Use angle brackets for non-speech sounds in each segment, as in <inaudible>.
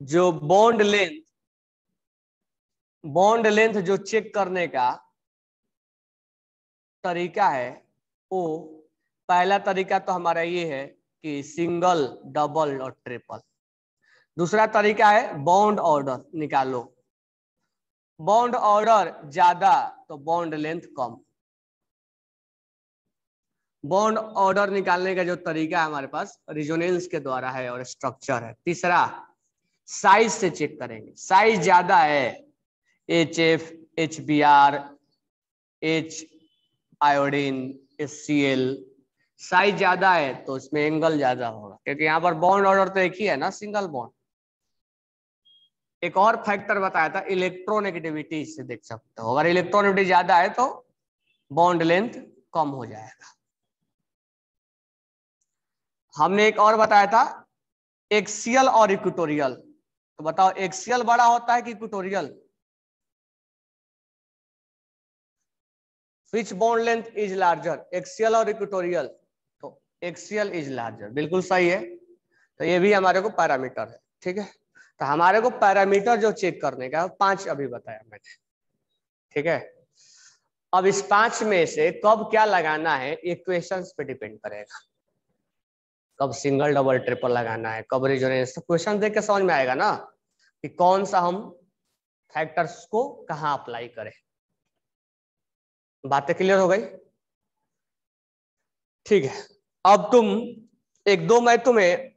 जो bond length bond length जो check करने का तरीका है, वो पहला तरीका तो हमारा ये है कि सिंगल डबल और ट्रिपल दूसरा तरीका है बॉन्ड ऑर्डर निकालो। बॉन्ड ऑर्डर ज़्यादा तो बॉन्ड लेंथ कम। बॉन्ड ऑर्डर निकालने का जो तरीका है हमारे पास रिजोनेंस के द्वारा है और स्ट्रक्चर है। तीसरा साइज़ से चेक करेंगे। साइज़ ज़्यादा है। H F H B R H iodine H C L size ज़्यादा है तो इसमें एंगल ज़्यादा होगा। क्योंकि यहाँ पर बॉन्ड ऑर्डर तो एक ही है ना सिंगल बॉन्ड एक और फैक्टर बताया था इलेक्ट्रोनेगेटिविटी से देख सकते हो। अगर इलेक्ट्रोनेगेटिविटी ज़्यादा है तो बॉन्ड लेंथ कम हो जाएगा। हमने एक और बताया था एक्सियल और इक्विटोरियल तो बताओ एक्सियल बड़ा होता है कि equatorial which bond length is larger axial और इक्विटोरियल तो एक्सियल इज़ लार्जर बिल्कुल सही है। तो ये भी हमारे को पैरामीटर है। ठीक है? तो हमारे को पैरामीटर जो चेक करने का पाँच अभी बताया मैंने। ठीक है? अब इस पाँच में से कब क्या लगाना है, ये क्वेश्चन पे डिपेंड करेगा। कब सिंगल, डबल, ट्रिपल लगाना है, कब रिजोनेंस। तो क्वेश्चन देख के समझ में आएगा ना कि कौन सा हम फैक्टर्स को कहाँ अप्लाई करें। बातें क्लियर हो गई? ठीक है। अब तुम, एक दो मैं तुम्हें,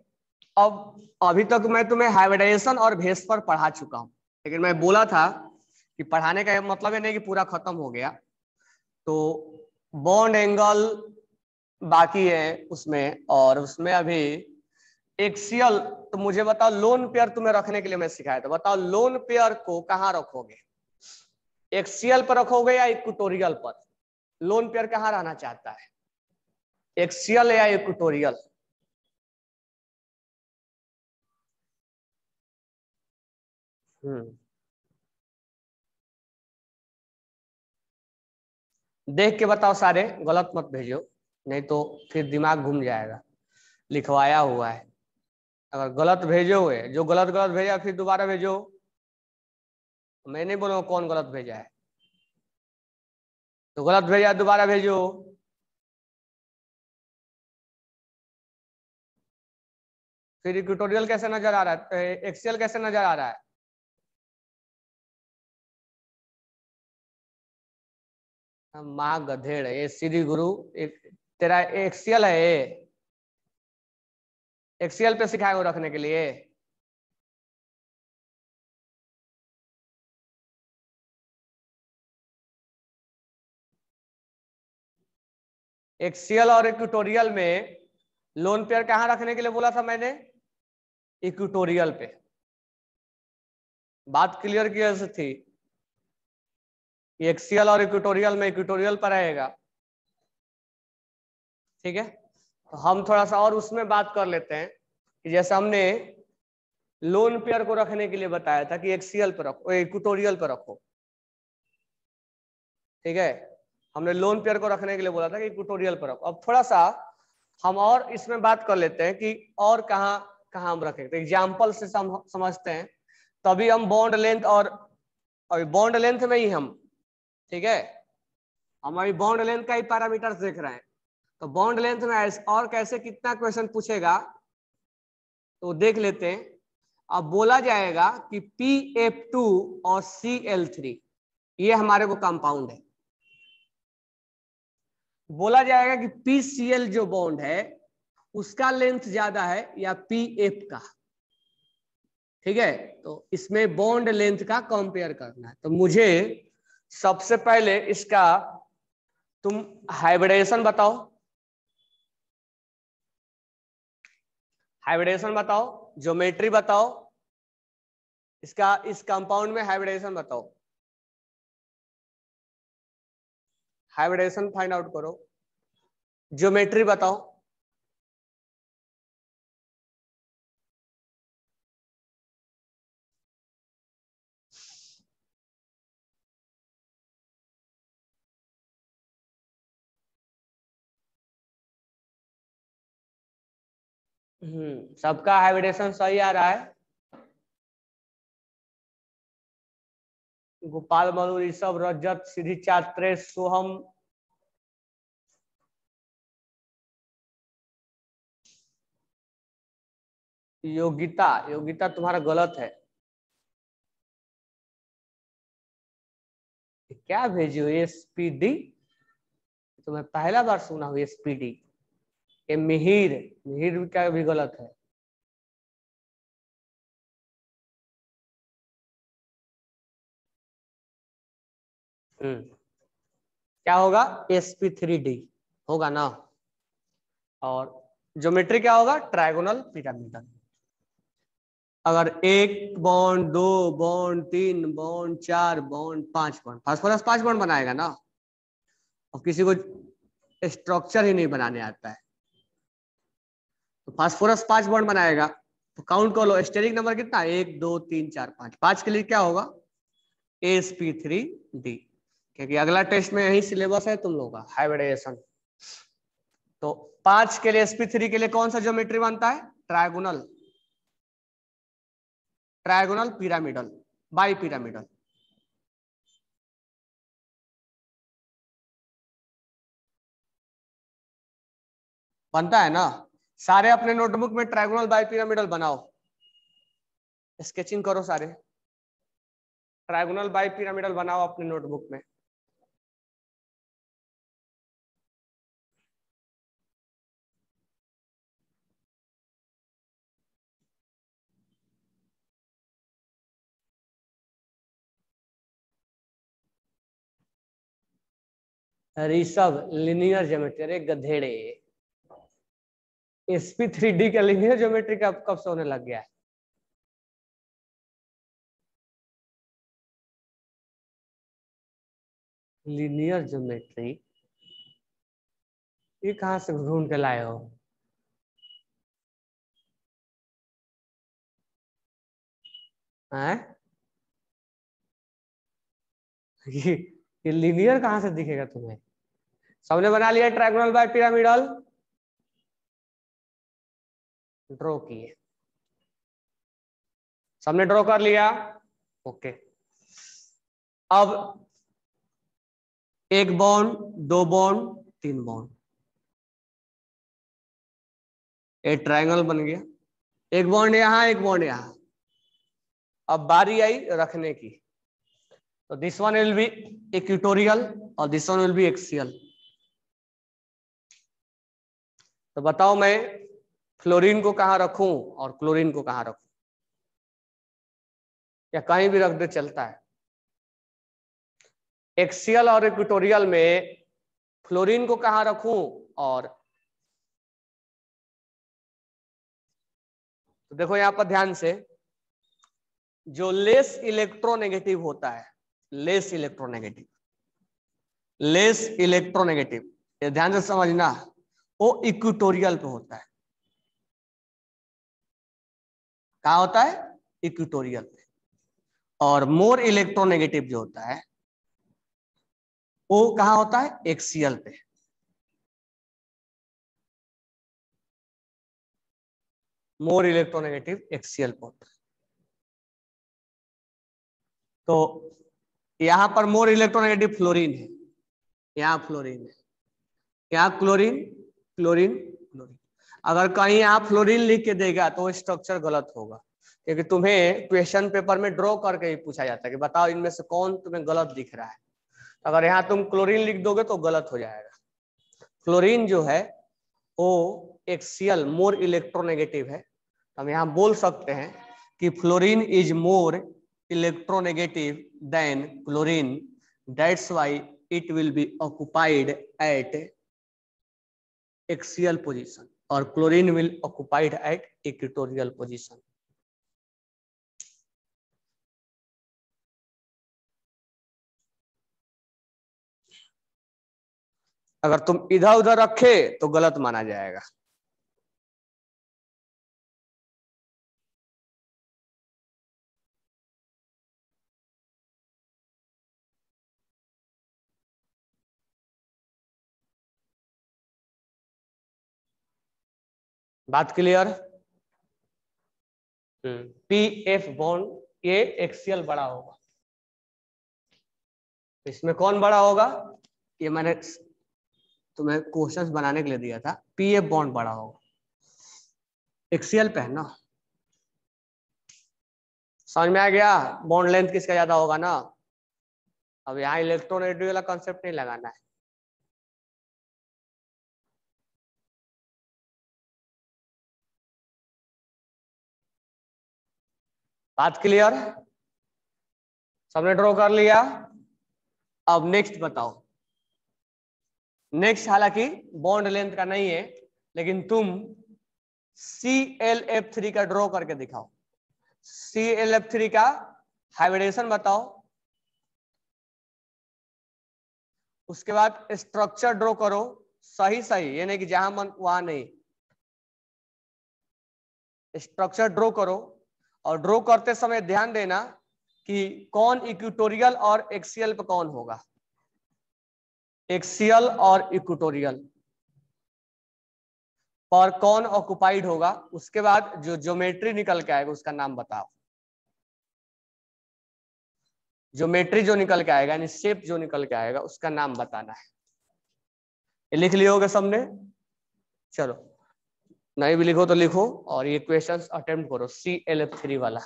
अब अभी तक मैं तुम्हें हाइब्रिडाइजेशन और भेस पर पढ़ा चुका हूँ। लेकिन मैं बोला था कि पढ़ाने का मतलब है नहीं कि पूरा खत्म हो गया। तो बॉन्ड एंगल बाकी है उसमें और उसमें अभी एक्सियल तो मुझे बताओ लोन पेयर तुम्हें रखने के लिए मैं सिखाया था। बताओ लोन पेयर को कहाँ रखोगे? एक्सियल पर रखोगे या इक्विटोरियल पर? लोन पेयर कहाँ रहना चाहता है? एक्सियल या इक्विटोरियल? हम्म। देख के बताओ सारे, गलत मत भेजो नहीं तो फिर दिमाग घूम जाएगा। लिखवाया हुआ है। अगर गलत भेजो हुए, जो गलत गलत भेजा, फिर दोबारा भेजो। मैं नहीं बोलूँगा कौन गलत भेजा है। तो गलत भेजा, दोबारा भेजो। फिर इक्विटोरियल कैसे नज़र आ रहा है? एक्सेल कैसे नज़र आ रहा है? माँ गधेड़ ये श्री गुरु एक तेरा एक्सियल है। एक्सियल पे सिखाए रखने के लिए। एक्सियल और इक्विटोरियल में लोन पेयर कहाँ रखने के लिए बोला था मैंने? इक्विटोरियल पे। बात क्लियर क्लियर थी। एक्सियल और इक्विटोरियल में इक्विटोरियल पर रहेगा ठीक है? तो हम थोड़ा सा और उसमें बात कर लेते हैं कि जैसे हमने लोन पेयर को रखने के लिए बताया था कि एक्सियल पर रखो इक्विटोरियल पर रखो। ठीक है? हमने लोन पेयर को रखने के लिए बोला था कि इक्विटोरियल पर रखो। अब थोड़ा सा हम और इसमें बात कर लेते हैं कि और कहाँ कहाँ हम रखें। तो एग्ज़ाम्पल से सम, समझते हैं। तभी हम बॉन्ड लेंथ और अभी बॉन्ड लेंथ में ही हम ठीक है? हम अभी बॉन्ड लेंथ का ही पैरामीटर देख रहे हैं। तो बॉन्ड लेंथ में और कैसे कितना क्वेश्चन पूछेगा तो देख लेते हैं। अब बोला जाएगा कि पी एफ़ टू और सी एल थ्री ये हमारे को कंपाउंड है। बोला जाएगा कि पी सी एल जो बॉन्ड है, उसका लेंथ ज़्यादा है या पी एफ़ का? ठीक है? तो इसमें बॉन्ड लेंथ का कंपेयर करना है। तो मुझे सबसे पहले इसका तुम हाइब्रिडेशन बताओ। हाइब्रिडेशन बताओ ज्योमेट्री बताओ, इसका, इस कंपाउंड में हाइब्रिडेशन बताओ। हाइब्रिडेशन फाइंड आउट करो। ज्योमेट्री बताओ। सबका हाइब्रिडेशन सही आ रहा है। गोपाल मनु ऋषभ रजत, सिद्धि चात्रे सोहम। योगिता योगिता तुम्हारा गलत है। क्या भेजो एसपीडी तो मैं पहला बार सुना हूँ एसपीडी ये मिहिर मिहिर का भी गलत है। क्या होगा? एसपी थ्री डी होगा ना? और ज्योमेट्री क्या होगा? ट्रायगोनल पिरामिडल अगर एक बॉन्ड दो बॉन्ड तीन बॉन्ड चार बॉन्ड पाँच बॉन्ड फास्फोरस पाँच बॉन्ड बनाएगा ना? और किसी को स्ट्रक्चर ही नहीं बनाने आता है। तो फास्फोरस पाँच बॉन्ड बनाएगा। तो काउंट कर लो स्टेरिक नंबर कितना? एक, दो, तीन, चार, पाँच। पाँच के लिए क्या होगा? एस पी थ्री डी क्योंकि अगला टेस्ट में यही सिलेबस है तुम लोगों का हाइब्रिडेशन तो पाँच के लिए एसपी थ्री के लिए कौन सा ज्योमेट्री बनता है? Trigonal trigonal pyramidal bipyramidal बनता है ना? सारे अपने नोटबुक में ट्रायगोनल बाई पिरामिडल बनाओ। स्केचिंग करो सारे। ट्रायगोनल बाई पिरामिडल बनाओ अपने नोटबुक में। ऋषभ लिनियर ज्योमेट्री अरे गधेड़े। एसपी थ्री डी का लिनियर ज्योमेट्री का कब से होने लग गया है? लिनियर ज्योमेट्री ये कहाँ से ढूंढ के लाए हो? हैं ये ये लिनियर कहाँ से दिखेगा तुम्हें? सबने बना लिया ट्रायगोनल बाय पिरामिडल ड्रॉ किए। सबने ड्रॉ कर लिया? ओके अब एक बॉन्ड दो बॉन्ड तीन बॉन्ड एक ट्रायंगल बन गया। एक बॉन्ड यहाँ, एक बॉन्ड यहाँ। अब बारी आई रखने की। तो this one will be equatorial और this one will be axial तो बताओ मैं फ्लोरीन को कहा रखूँ और क्लोरीन को कहा रखूँ? या कहीं भी रख दे, चलता है। एक्सियल और इक्विटोरियल में फ्लोरीन को कहा रखूँ और तो देखो यहाँ पर ध्यान से, जो लेस इलेक्ट्रोनेगेटिव होता है, लेस इलेक्ट्रोनेगेटिव लेस इलेक्ट्रोनेगेटिव, ये ध्यान से समझना। वो इक्विटोरियल पे होता है। कहा होता है? इक्विटोरियल पे। और मोर इलेक्ट्रोनेगेटिव जो होता है, वो कहा होता है? एक्सियल पे। मोर इलेक्ट्रोनेगेटिव एक्सियल पे होता है। तो यहाँ पर मोर इलेक्ट्रोनेगेटिव फ्लोरीन है। यहाँ फ्लोरीन है। यहाँ क्लोरीन? क्लोरीन क्लोरीन अगर कहीं आप फ्लोरीन लिख के देगा तो स्ट्रक्चर गलत होगा। क्योंकि तुम्हें क्वेश्चन पेपर में ड्रॉ करके ही पूछा जाता है कि बताओ इनमें से कौन तुम्हें गलत दिख रहा है। अगर यहाँ तुम क्लोरीन लिख दोगे तो गलत हो जाएगा। क्लोरीन जो है, वो एक्सियल मोर इलेक्ट्रोनेगेटिव है। हम यहाँ बोल सकते हैं कि fluorine is more electronegative than chlorine that's why it will be occupied at axial position और chlorine will occupied at equatorial position अगर तुम इधर उधर रखे तो गलत माना जाएगा। बात क्लियर? पी एफ़ बॉन्ड ये एक्सियल बड़ा होगा। इसमें कौन बड़ा होगा? ये मैंने तुम्हें क्वेश्चंस बनाने के लिए दिया था। पी एफ़ बॉन्ड बड़ा होगा। एक्सीएल पे है ना? समझ में आ गया? बॉन्ड लेंथ किसका ज़्यादा होगा ना? अब यहाँ इलेक्ट्रोनेटिव वाला कॉन्सेप्ट नहीं लगाना है। बात क्लियर? सबने ड्रॉ कर लिया? अब नेक्स्ट बताओ। नेक्स्ट हालाँकि बॉन्ड लेंथ का नहीं है, लेकिन तुम सी एल एफ़ थ्री का ड्रॉ करके दिखाओ। सी एल एफ़ थ्री का हाइब्रिडेशन बताओ। उसके बाद स्ट्रक्चर ड्रॉ करो। सही सही यानी कि जहाँ मन, वहाँ नहीं। स्ट्रक्चर ड्रॉ करो। और ड्रॉ करते समय ध्यान देना कि कौन इक्विटोरियल और एक्सियल पे कौन होगा। एक्सियल और इक्विटोरियल पर कौन ऑक्युपाइड होगा, उसके बाद जो ज्योमेट्री निकल के आएगा, उसका नाम बताओ। ज्योमेट्री जो निकल के आएगा, यानी शेप जो निकल के आएगा, उसका नाम बताना है। लिख लिख होगा सबने? चलो। नहीं भी लिखो तो लिखो और ये क्वेश्चंस अटेम्प्ट करो सी एल एफ़ थ्री वाला।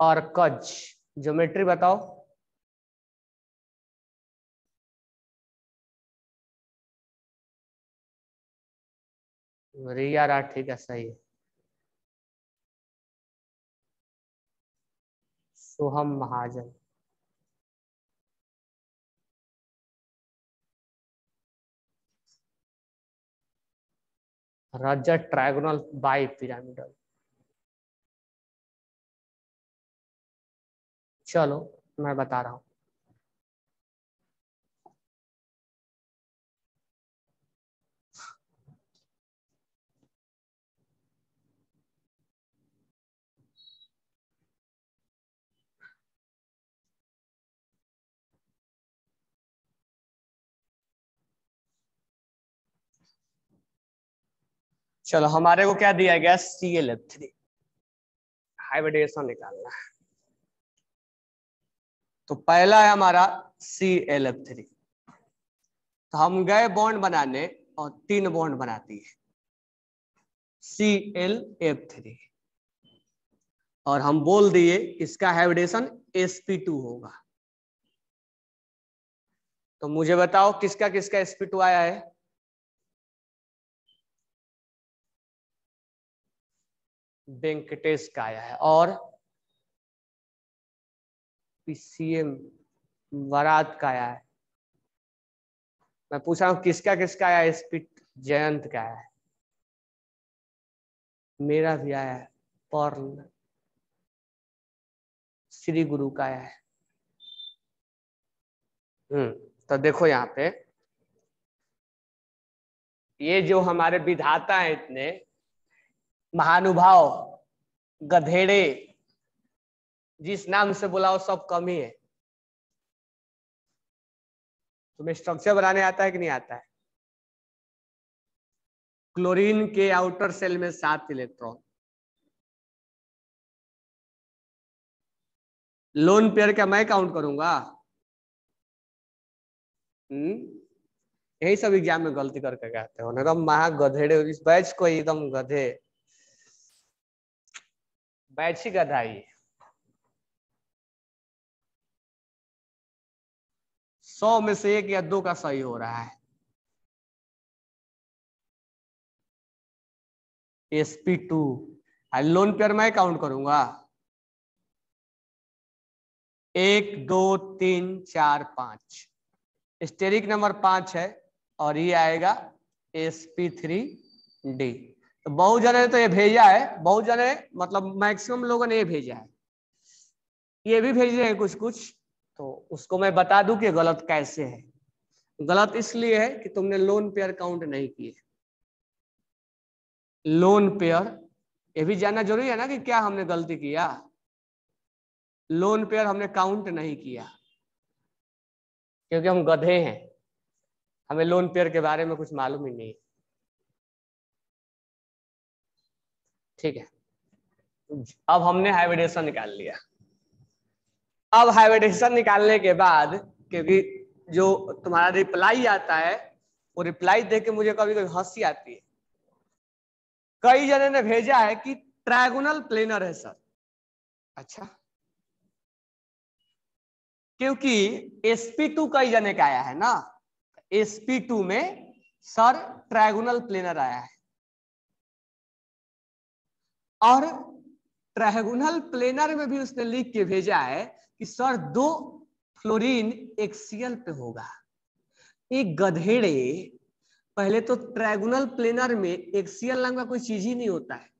और कज। ज्योमेट्री बताओ। रिया राठ, ठीक है, सही है। सोहम महाजन। Rajat trigonal bipyramidal. चलो, मैं बता रहा हूँ। चलो, हमारे को क्या दिया गया? C L F three hybridisation निकालना है। तो पहला है हमारा सी एल एफ़ थ्री तो हम गए बॉन्ड बनाने और तीन बॉन्ड बनाती है। सी एल एफ़ थ्री और हम बोल दिए इसका हाइब्रिडेशन sp2 होगा। तो मुझे बताओ किसका किसका sp2 आया है? वेंकटेश का आया है। और पीसीएम वरात का आया है। मैं पूछ रहा हूँ, किसका किसका आया स्पीट जयंत का आया है। मेरा भी आया है, पर्ण। श्री गुरु का आया है। हम्म तो देखो यहाँ पे। ये जो हमारे विधाता हैं इतने, महानुभाव, गधेड़े जिस नाम से बोला वो सब कम ही है। तुम्हें स्ट्रक्चर बनाने आता है कि नहीं आता है? क्लोरीन के आउटर सेल में सात इलेक्ट्रॉन। लोन पेयर क्या मैं काउंट करूँगा? हम्म? यही सब एग्ज़ाम में गलती करके कहते हो एकदम महा गधेड़े, इस बैच को एकदम गधे। बैच ही गधा ही। सौ में से एक या दो का सही हो रहा है। एसपी टू लोन पेयर मैं काउंट करूँगा। एक, दो, तीन, चार, पाँच। स्टेरिक नंबर पाँच है और ये आएगा एस पी थ्री डी तो बहुत जने तो ये भेजा है। बहुत जने मतलब मैक्सिमम लोगों ने ये भेजा है। ये भी भेज रहे हैं कुछ कुछ तो उसको मैं बता दूँ कि गलत कैसे है। गलत इसलिए है कि तुमने लोन पेयर काउंट नहीं किए। लोन पेयर ये भी जानना ज़रूरी है ना कि क्या हमने गलती किया? लोन पेयर हमने काउंट नहीं किया। क्योंकि हम गधे हैं। हमें लोन पेयर के बारे में कुछ मालूम ही नहीं। ठीक है। अब हमने हाइब्रिडेशन निकाल लिया। अब हाइब्रिडेशन निकालने के बाद, क्योंकि जो तुम्हारा रिप्लाई आता है, वो रिप्लाई देख के मुझे कभी कभी हँसी आती है। कई जने ने भेजा है कि ट्रायगोनल प्लेनर है सर अच्छा। क्योंकि sp2 कई जने का आया है ना sp2 में सर ट्रायगोनल प्लेनर आया है। और ट्रायगोनल प्लेनर में भी उसने लिख के भेजा है कि सर दो फ्लोरीन एक्सियल पे होगा। एक गधेड़े, पहले तो ट्रायगोनल प्लेनर में एक्सियल नाम का कोई चीज़ ही नहीं होता है।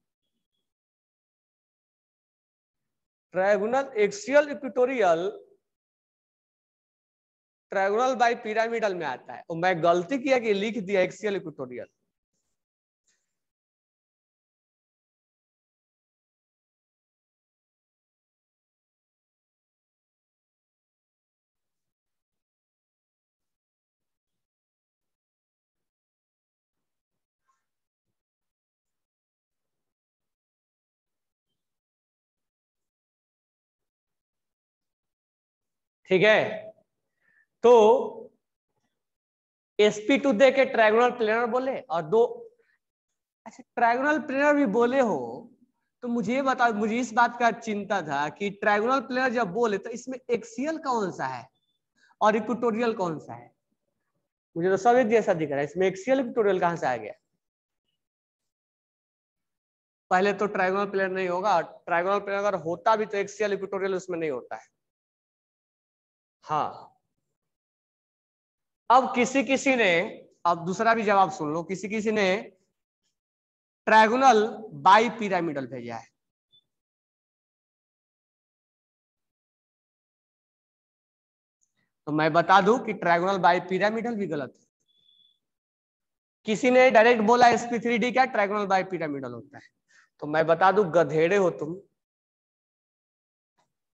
Trigonal axial equatorial trigonal bipyramidal में आता है। और मैं गलती किया कि लिख दिया एक्सियल इक्विटोरियल। ठीक है? तो एसपी टू दे के ट्रायगोनल प्लेनर बोले और दो अच्छा ट्रायगोनल प्लेनर भी बोले हो तो मुझे बता, मुझे इस बात का चिंता था कि ट्रायगोनल प्लेनर जब बोले तो इसमें एक्सियल कौन सा है और इक्वेटोरियल कौन सा है? मुझे तो सब एक जैसा दिख रहा है, इसमें एक्सियल इक्वेटोरियल कहाँ से आ गया? पहले तो ट्राइगोनल प्लेनर नहीं होगा ट्राइगोनल प्लेनर अगर होता भी तो एक्सियल इक्वेटोरियल उसमें नहीं होता है। हाँ। अब किसी किसी ने, अब दूसरा भी जवाब सुन लो, किसी किसी ने ट्रायगोनल बाई पिरामिडल भेजा है। तो मैं बता दूँ कि ट्रायगोनल बाई पिरामिडल भी गलत है। किसी ने डायरेक्ट बोला एसपी थ्री डी क्या? ट्रायगोनल बाई पिरामिडल होता है। तो मैं बता दूँ, गधेड़े हो तुम।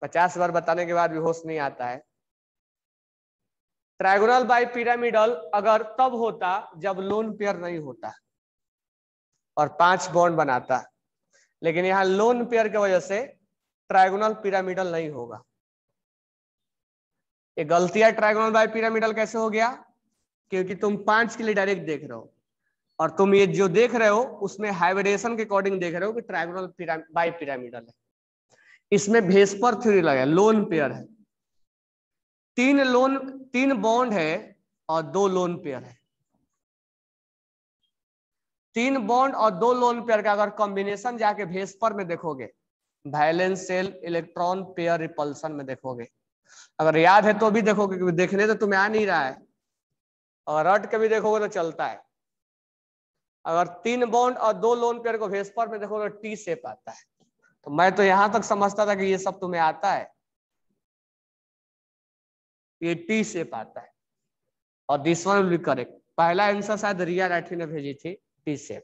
पचास बार बताने के बाद भी होश नहीं आता है। ट्रायगोनल बाई पिरामिडल अगर तब होता जब लोन पेयर नहीं होता और पाँच बॉन्ड बनाता। लेकिन यहाँ लोन पेयर की वजह से ट्रायगोनल पिरामिडल नहीं होगा। ये गलती है ट्रायगोनल बाई पिरामिडल कैसे हो गया? क्योंकि तुम पाँच के लिए डायरेक्ट देख रहे हो। और तुम ये जो देख रहे हो, उसमें हाइब्रिडेशन के अकॉर्डिंग देख रहे हो कि ट्रायगोनल बाई पिरामिडल है। इसमें भेस्पर थ्योरी लगा लोन पेयर है। तीन लोन, तीन बॉन्ड है और दो लोन पेयर है। तीन बॉन्ड और दो लोन पेयर का अगर कॉम्बिनेशन जाके भेस्पर में देखोगे valence shell electron pair repulsion में देखोगे। अगर याद है तो भी देखोगे, क्योंकि देखने तो तुम्हें आ नहीं रहा है। और रट के भी देखोगे तो चलता है। अगर तीन बॉन्ड और दो लोन पेयर को भेस्पर में देखोगे तो टी शेप आता है। तो मैं तो यहाँ तक समझता था कि ये सब तुम्हें आता है। ये टी शेप आता है। और दिस वन विल करेक्ट पहला आंसर शायद रिया राठी ने भेजी थी टी से।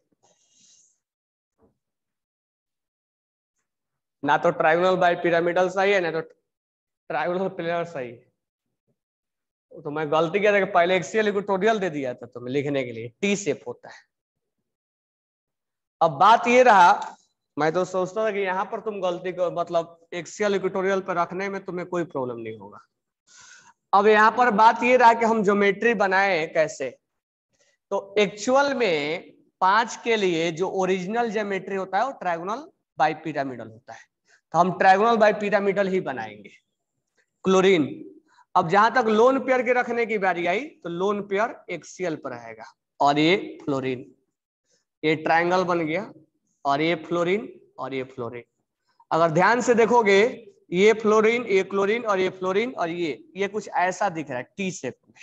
ना तो ट्राइगोनल बाय पिरामिडल सही है, ना तो ट्राइगोनल प्लेयर सही है। तो मैं गलती किया था कि पहले एक्सियल इक्वेटोरियल दे दिया था तुम्हें लिखने के लिए। टी सेप होता है। अब बात ये रहा, मैं तो सोचता था कि यहाँ पर तुम गलती को मतलब एक्सियल इक्वेटोरियल पर रखने में तुम्हें कोई प्रॉब्लम नहीं होगा। अब यहाँ पर बात ये रहा कि हम ज्योमेट्री बनाए कैसे? तो एक्चुअल में पाँच के लिए जो ओरिजिनल ज्योमेट्री होता है, वो ट्राइगोनल बाई पिरामिडल होता है। तो हम ट्राइगोनल बाई पिरामिडल ही बनाएँगे। क्लोरीन अब जहाँ तक लोन पेयर के रखने की बारी आई तो लोन पेयर एक्सियल पर रहेगा। और ये फ्लोरीन ये ट्राइंगल बन गया। और ये फ्लोरीन और ये फ्लोरीन अगर ध्यान से देखोगे ये फ्लोरीन ये क्लोरीन और ये फ्लोरीन और ये ये कुछ ऐसा दिख रहा है टी शेप में।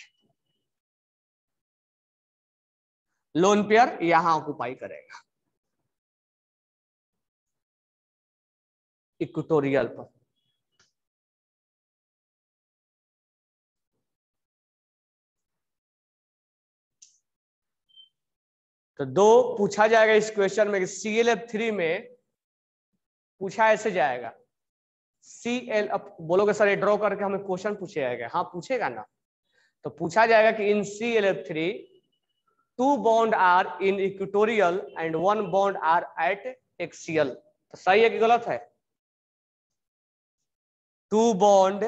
लोन पेयर यहाँ ऑक्युपाई करेगा। इक्वेटोरियल पर। तो दो पूछा जाएगा इस क्वेश्चन में सीएलएफ थ्री में पूछा ऐसे जाएगा। सी एल एफ़ बोलोगे, सर, ये ड्रॉ करके हमें क्वेश्चन पूछे जाएगा। हाँ पूछेगा ना। तो पूछा जाएगा कि in C L F three two bond are in equatorial and one bond are at axial तो सही है कि गलत है? Two bond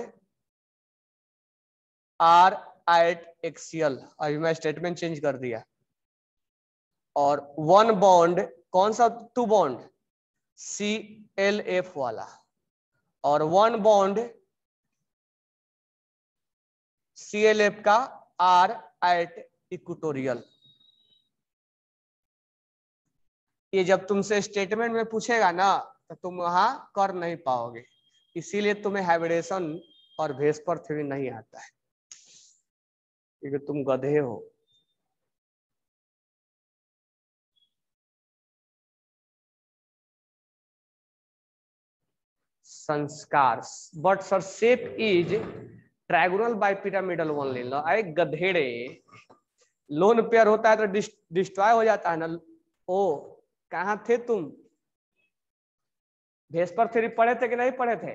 are at axial अभी मैं स्टेटमेंट चेंज कर दिया। और वन बॉन्ड कौन सा two bond C L F वाला। और one bond C L F का आर एट इक्वेटोरियल ये जब तुमसे स्टेटमेंट में पूछेगा ना तो तुम वहाँ कर नहीं पाओगे। इसीलिए तुम्हें हैबिडेशन और भेस्पर थ्योरी नहीं आता है। क्योंकि तुम गधे हो Sanskar. But sir shape is trigonal bipyramidal one ले लो। अरे गधेड़े, लोन पेयर होता है तो डिस्ट्रॉय हो जाता है ना। ओ, कहा थे तुम? भेस पर थे पढ़े थे कि नहीं पढ़े थे?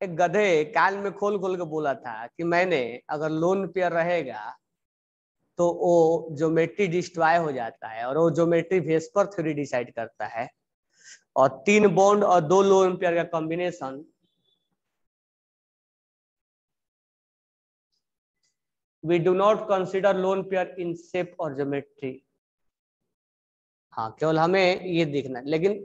एक गधे काल में खोल खोल के बोला था कि मैंने अगर लोन पेयर रहेगा तो वो ज्योमेट्री डिस्ट्रॉय हो जाता है और वो ज्योमेट्री भेस्पर थ्योरी डिसाइड करता है। और तीन बॉन्ड और दो लोन पेयर का combination we do not consider lone pair in shape और ज्योमेट्री हाँ केवल हमें ये देखना लेकिन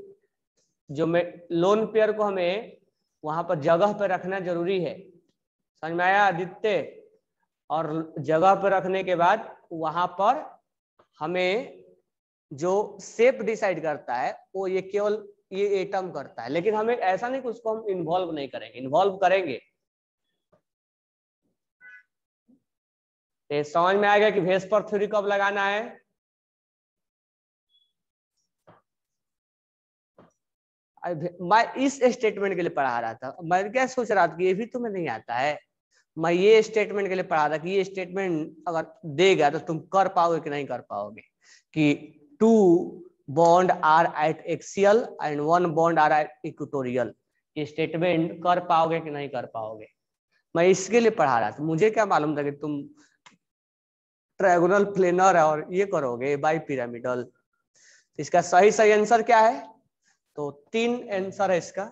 जो लोन पेयर को हमें वहाँ पर जगह पर रखना ज़रूरी है। समझ में आया, आदित्य? और जगह पर रखने के बाद वहाँ पर हमें जो सेप डिसाइड करता है, वो ये केवल ये एटम करता है। लेकिन हमें ऐसा नहीं कि उसको हम इन्वॉल्व नहीं करेंगे। इन्वॉल्व करेंगे। समझ में आएगा कि भेस्पर थ्योरी कब लगाना है? मैं इस स्टेटमेंट के लिए पढ़ा रहा था। मैं क्या सोच रहा था कि ये भी तुम्हें नहीं आता है? मैं ये स्टेटमेंट के लिए पढ़ा था कि ये स्टेटमेंट अगर देगा तो तुम कर पाओगे कि नहीं कर पाओगे? कि two bond are at axial and one bond are at equatorial ये स्टेटमेंट कर पाओगे कि नहीं कर पाओगे? मैं इसके लिए पढ़ा रहा था। मुझे क्या मालूम था कि तुम ट्रायगोनल प्लेनर और ये करोगे बाई पिरामिडल इसका सही सही आंसर क्या है? तो तीन आंसर है इसका।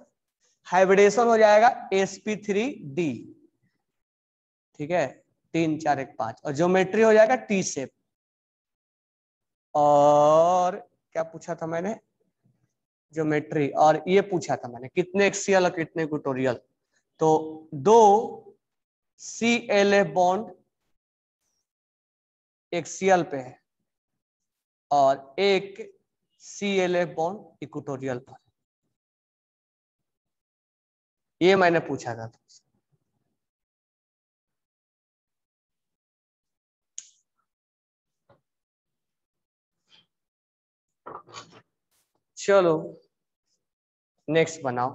हाइब्रिडेशन हो जाएगा एसपी थ्री डी ठीक है? तीन, चार, एक, पाँच। और ज्योमेट्री हो जाएगा टी शेप और क्या पूछा था मैंने? ज्योमेट्री और ये पूछा था मैंने, कितने एक्सियल और कितने गुटोरियल तो दो C L A bond axial पे है। और एक C L F bond equatorial पर ये मैंने पूछा था चलो नेक्स्ट बनाओ।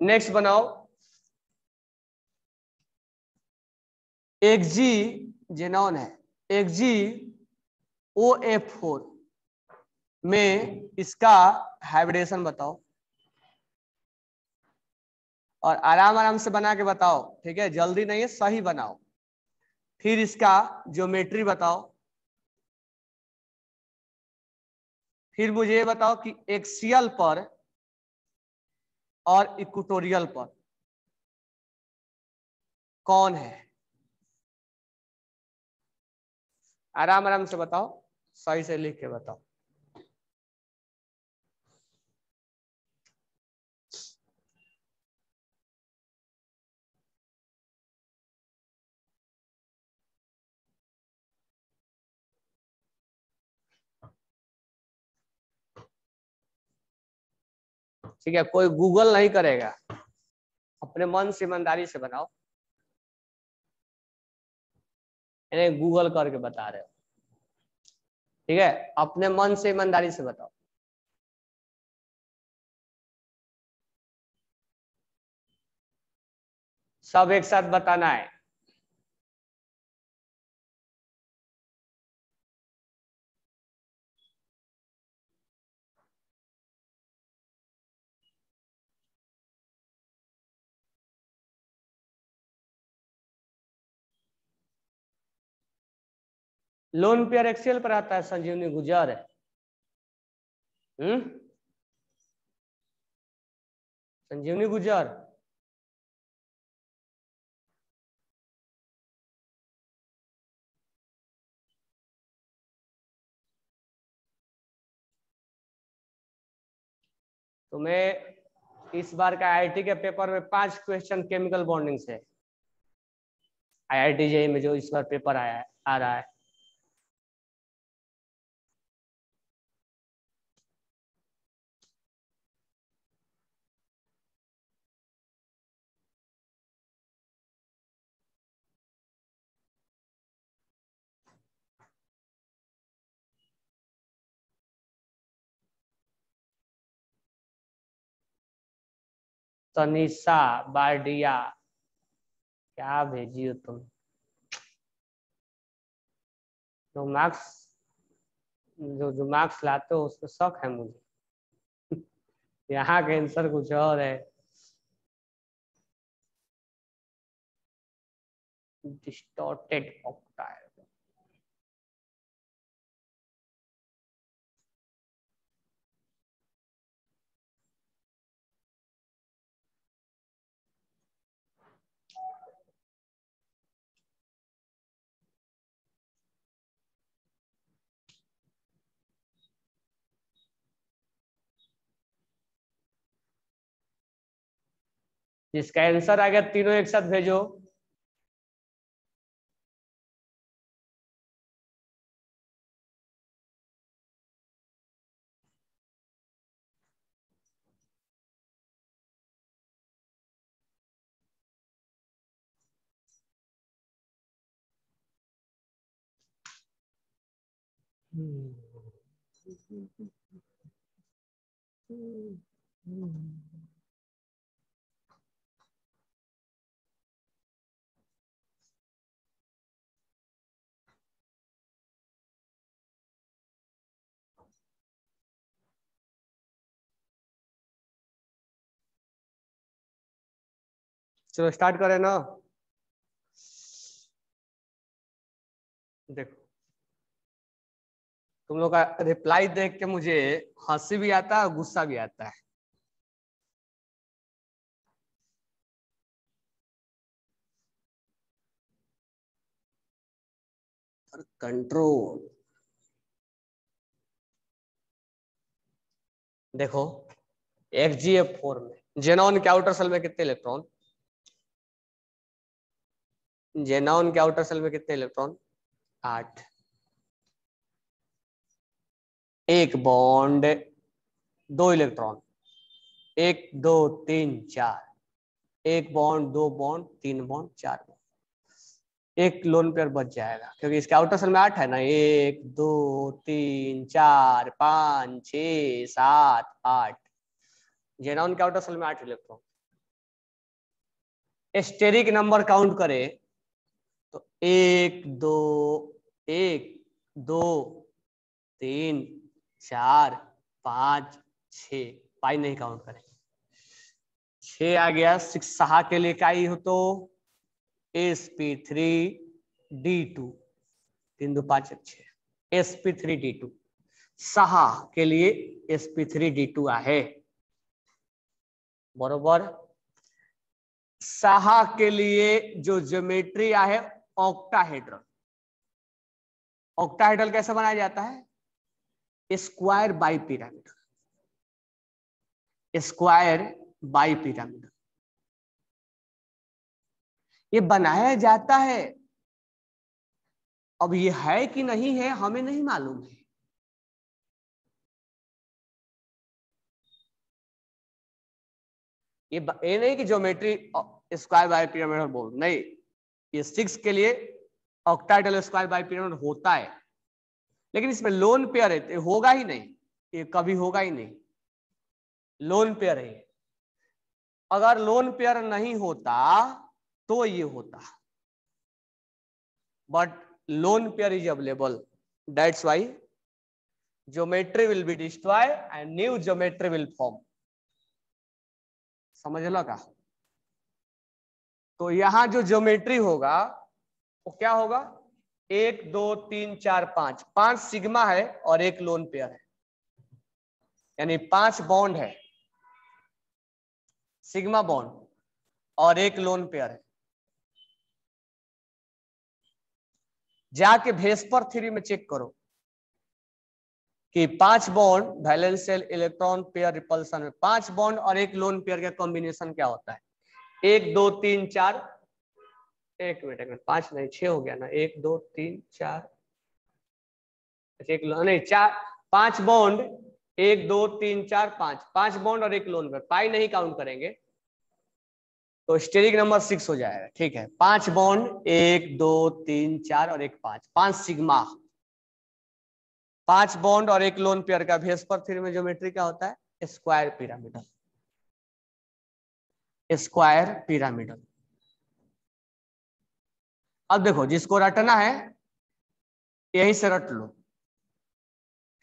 नेक्स्ट बनाओ। एक जी जेनॉन है। एक जी ओ एफ़ फोर में इसका हाइब्रिडेशन बताओ। और आराम आराम से बना के बताओ, ठीक है? जल्दी नहीं है, सही बनाओ। फिर इसका ज्योमेट्री बताओ। फिर मुझे बताओ कि एक्सियल पर और इक्वटोरियल पर। कौन है? आराम आराम से बताओ सही से लिख के बताओ। ठीक है, कोई गूगल नहीं करेगा। अपने मन से, ईमानदारी से बनाओ। इन्हें गूगल करके बता रहे हो। ठीक है, अपने मन से, ईमानदारी से बताओ। सब एक साथ बताना है। लोन पेयर एक्सेल पर आता है संजीवनी गुजर हम्म? संजीवनी गुजर। तुम्हें इस बार का आईआईटी के पेपर में पाँच क्वेश्चन केमिकल बॉन्डिंग से। आईआईटी जेई में जो इस बार पेपर आया, आ रहा है। तनिषा बारडिया। क्या भेजी हो तुम? जो मार्क्स जो जो मार्क्स लाते हो, उसमें शक है मुझे। <laughs> यहाँ का आंसर कुछ और है। डिस्टॉर्टेड जिसका आंसर आ गया तीनों एक साथ भेजो। चलो स्टार्ट करें ना। देखो। तुम लोग का रिप्लाई देख के मुझे हँसी भी आता है, गुस्सा भी आता है। कंट्रोल देखो एक्स जी एफ़ फोर में। जेनॉन के आउटर सेल में कितने इलेक्ट्रॉन जेनॉन के आउटर सेल में कितने इलेक्ट्रॉन आठ। एक बॉन्ड दो इलेक्ट्रॉन एक, दो, तीन, चार। एक बॉन्ड दो बॉन्ड तीन बॉन्ड चार बॉन्ड एक लोन पेयर बच जाएगा, क्योंकि इसके आउटर सेल में आठ है ना। एक, दो, तीन, चार, पाँच छ सात, आठ। जेनॉन के आउटर सेल में आठ इलेक्ट्रॉन स्टेरिक नंबर काउंट करें। तो एक, दो एक, दो, तीन, चार, पाँच, छ। पाई नहीं काउंट करें। छ आ गया। सिक्स सहा के लिए क्या हो तो S P three D two तीन दो पाँच छ। S P three D two सहा के लिए S P three D two आहे। बरोबर? सहा के लिए जो ज्योमेट्री आहे ऑक्टाहेड्रल। ऑक्टाहेड्रल कैसे बनाया जाता है? Square bipyramid. Square bipyramid. ये बनाया जाता है। अब ये है कि नहीं है, हमें नहीं मालूम है। ये ये नहीं कि ज्योमेट्री स्क्वायर बाय पिरामिड बोल नहीं। ये सिक्स के लिए ऑक्टाइडल स्क्वायर बाई पिरामिड होता है। लेकिन इसमें लोन पेयर है तो होगा ही नहीं, ये कभी होगा ही नहीं। लोन पेयर है। अगर लोन पेयर नहीं होता तो ये होता। But lone pair is available that's why geometry will be destroy and new geometry will form समझ लो का तो यहाँ जो ज्योमेट्री होगा, वो क्या होगा? एक, दो, तीन, चार, पाँच। पाँच सिग्मा है और एक लोन पेयर है। यानी पाँच बॉन्ड है। सिग्मा बॉन्ड और एक लोन पेयर है। जाके भेस्पर थ्री में चेक करो कि पाँच bond valence shell electron pair repulsion में पाँच बॉन्ड और एक लोन पेयर का कॉम्बिनेशन क्या होता है। एक दो तीन चार। एक मिनट एक मिनट पाँच नहीं छह हो गया ना। एक दो तीन चार। अच्छा, एक नहीं चार पाँच बॉन्ड एक दो तीन चार पाँच। पाँच बॉन्ड और एक लोन पेयर पाई नहीं काउंट करेंगे तो स्टेरिक नंबर सिक्स हो जाएगा। ठीक है। पाँच बॉन्ड एक दो तीन चार और एक पाँच। पाँच सिग्मा पाँच बॉन्ड और एक लोन पेयर का भेस्पर थ्री में ज्योमेट्री क्या होता है? Square pyramidal square pyramidal. अब देखो, जिसको रटना है, यहीं से रट लो।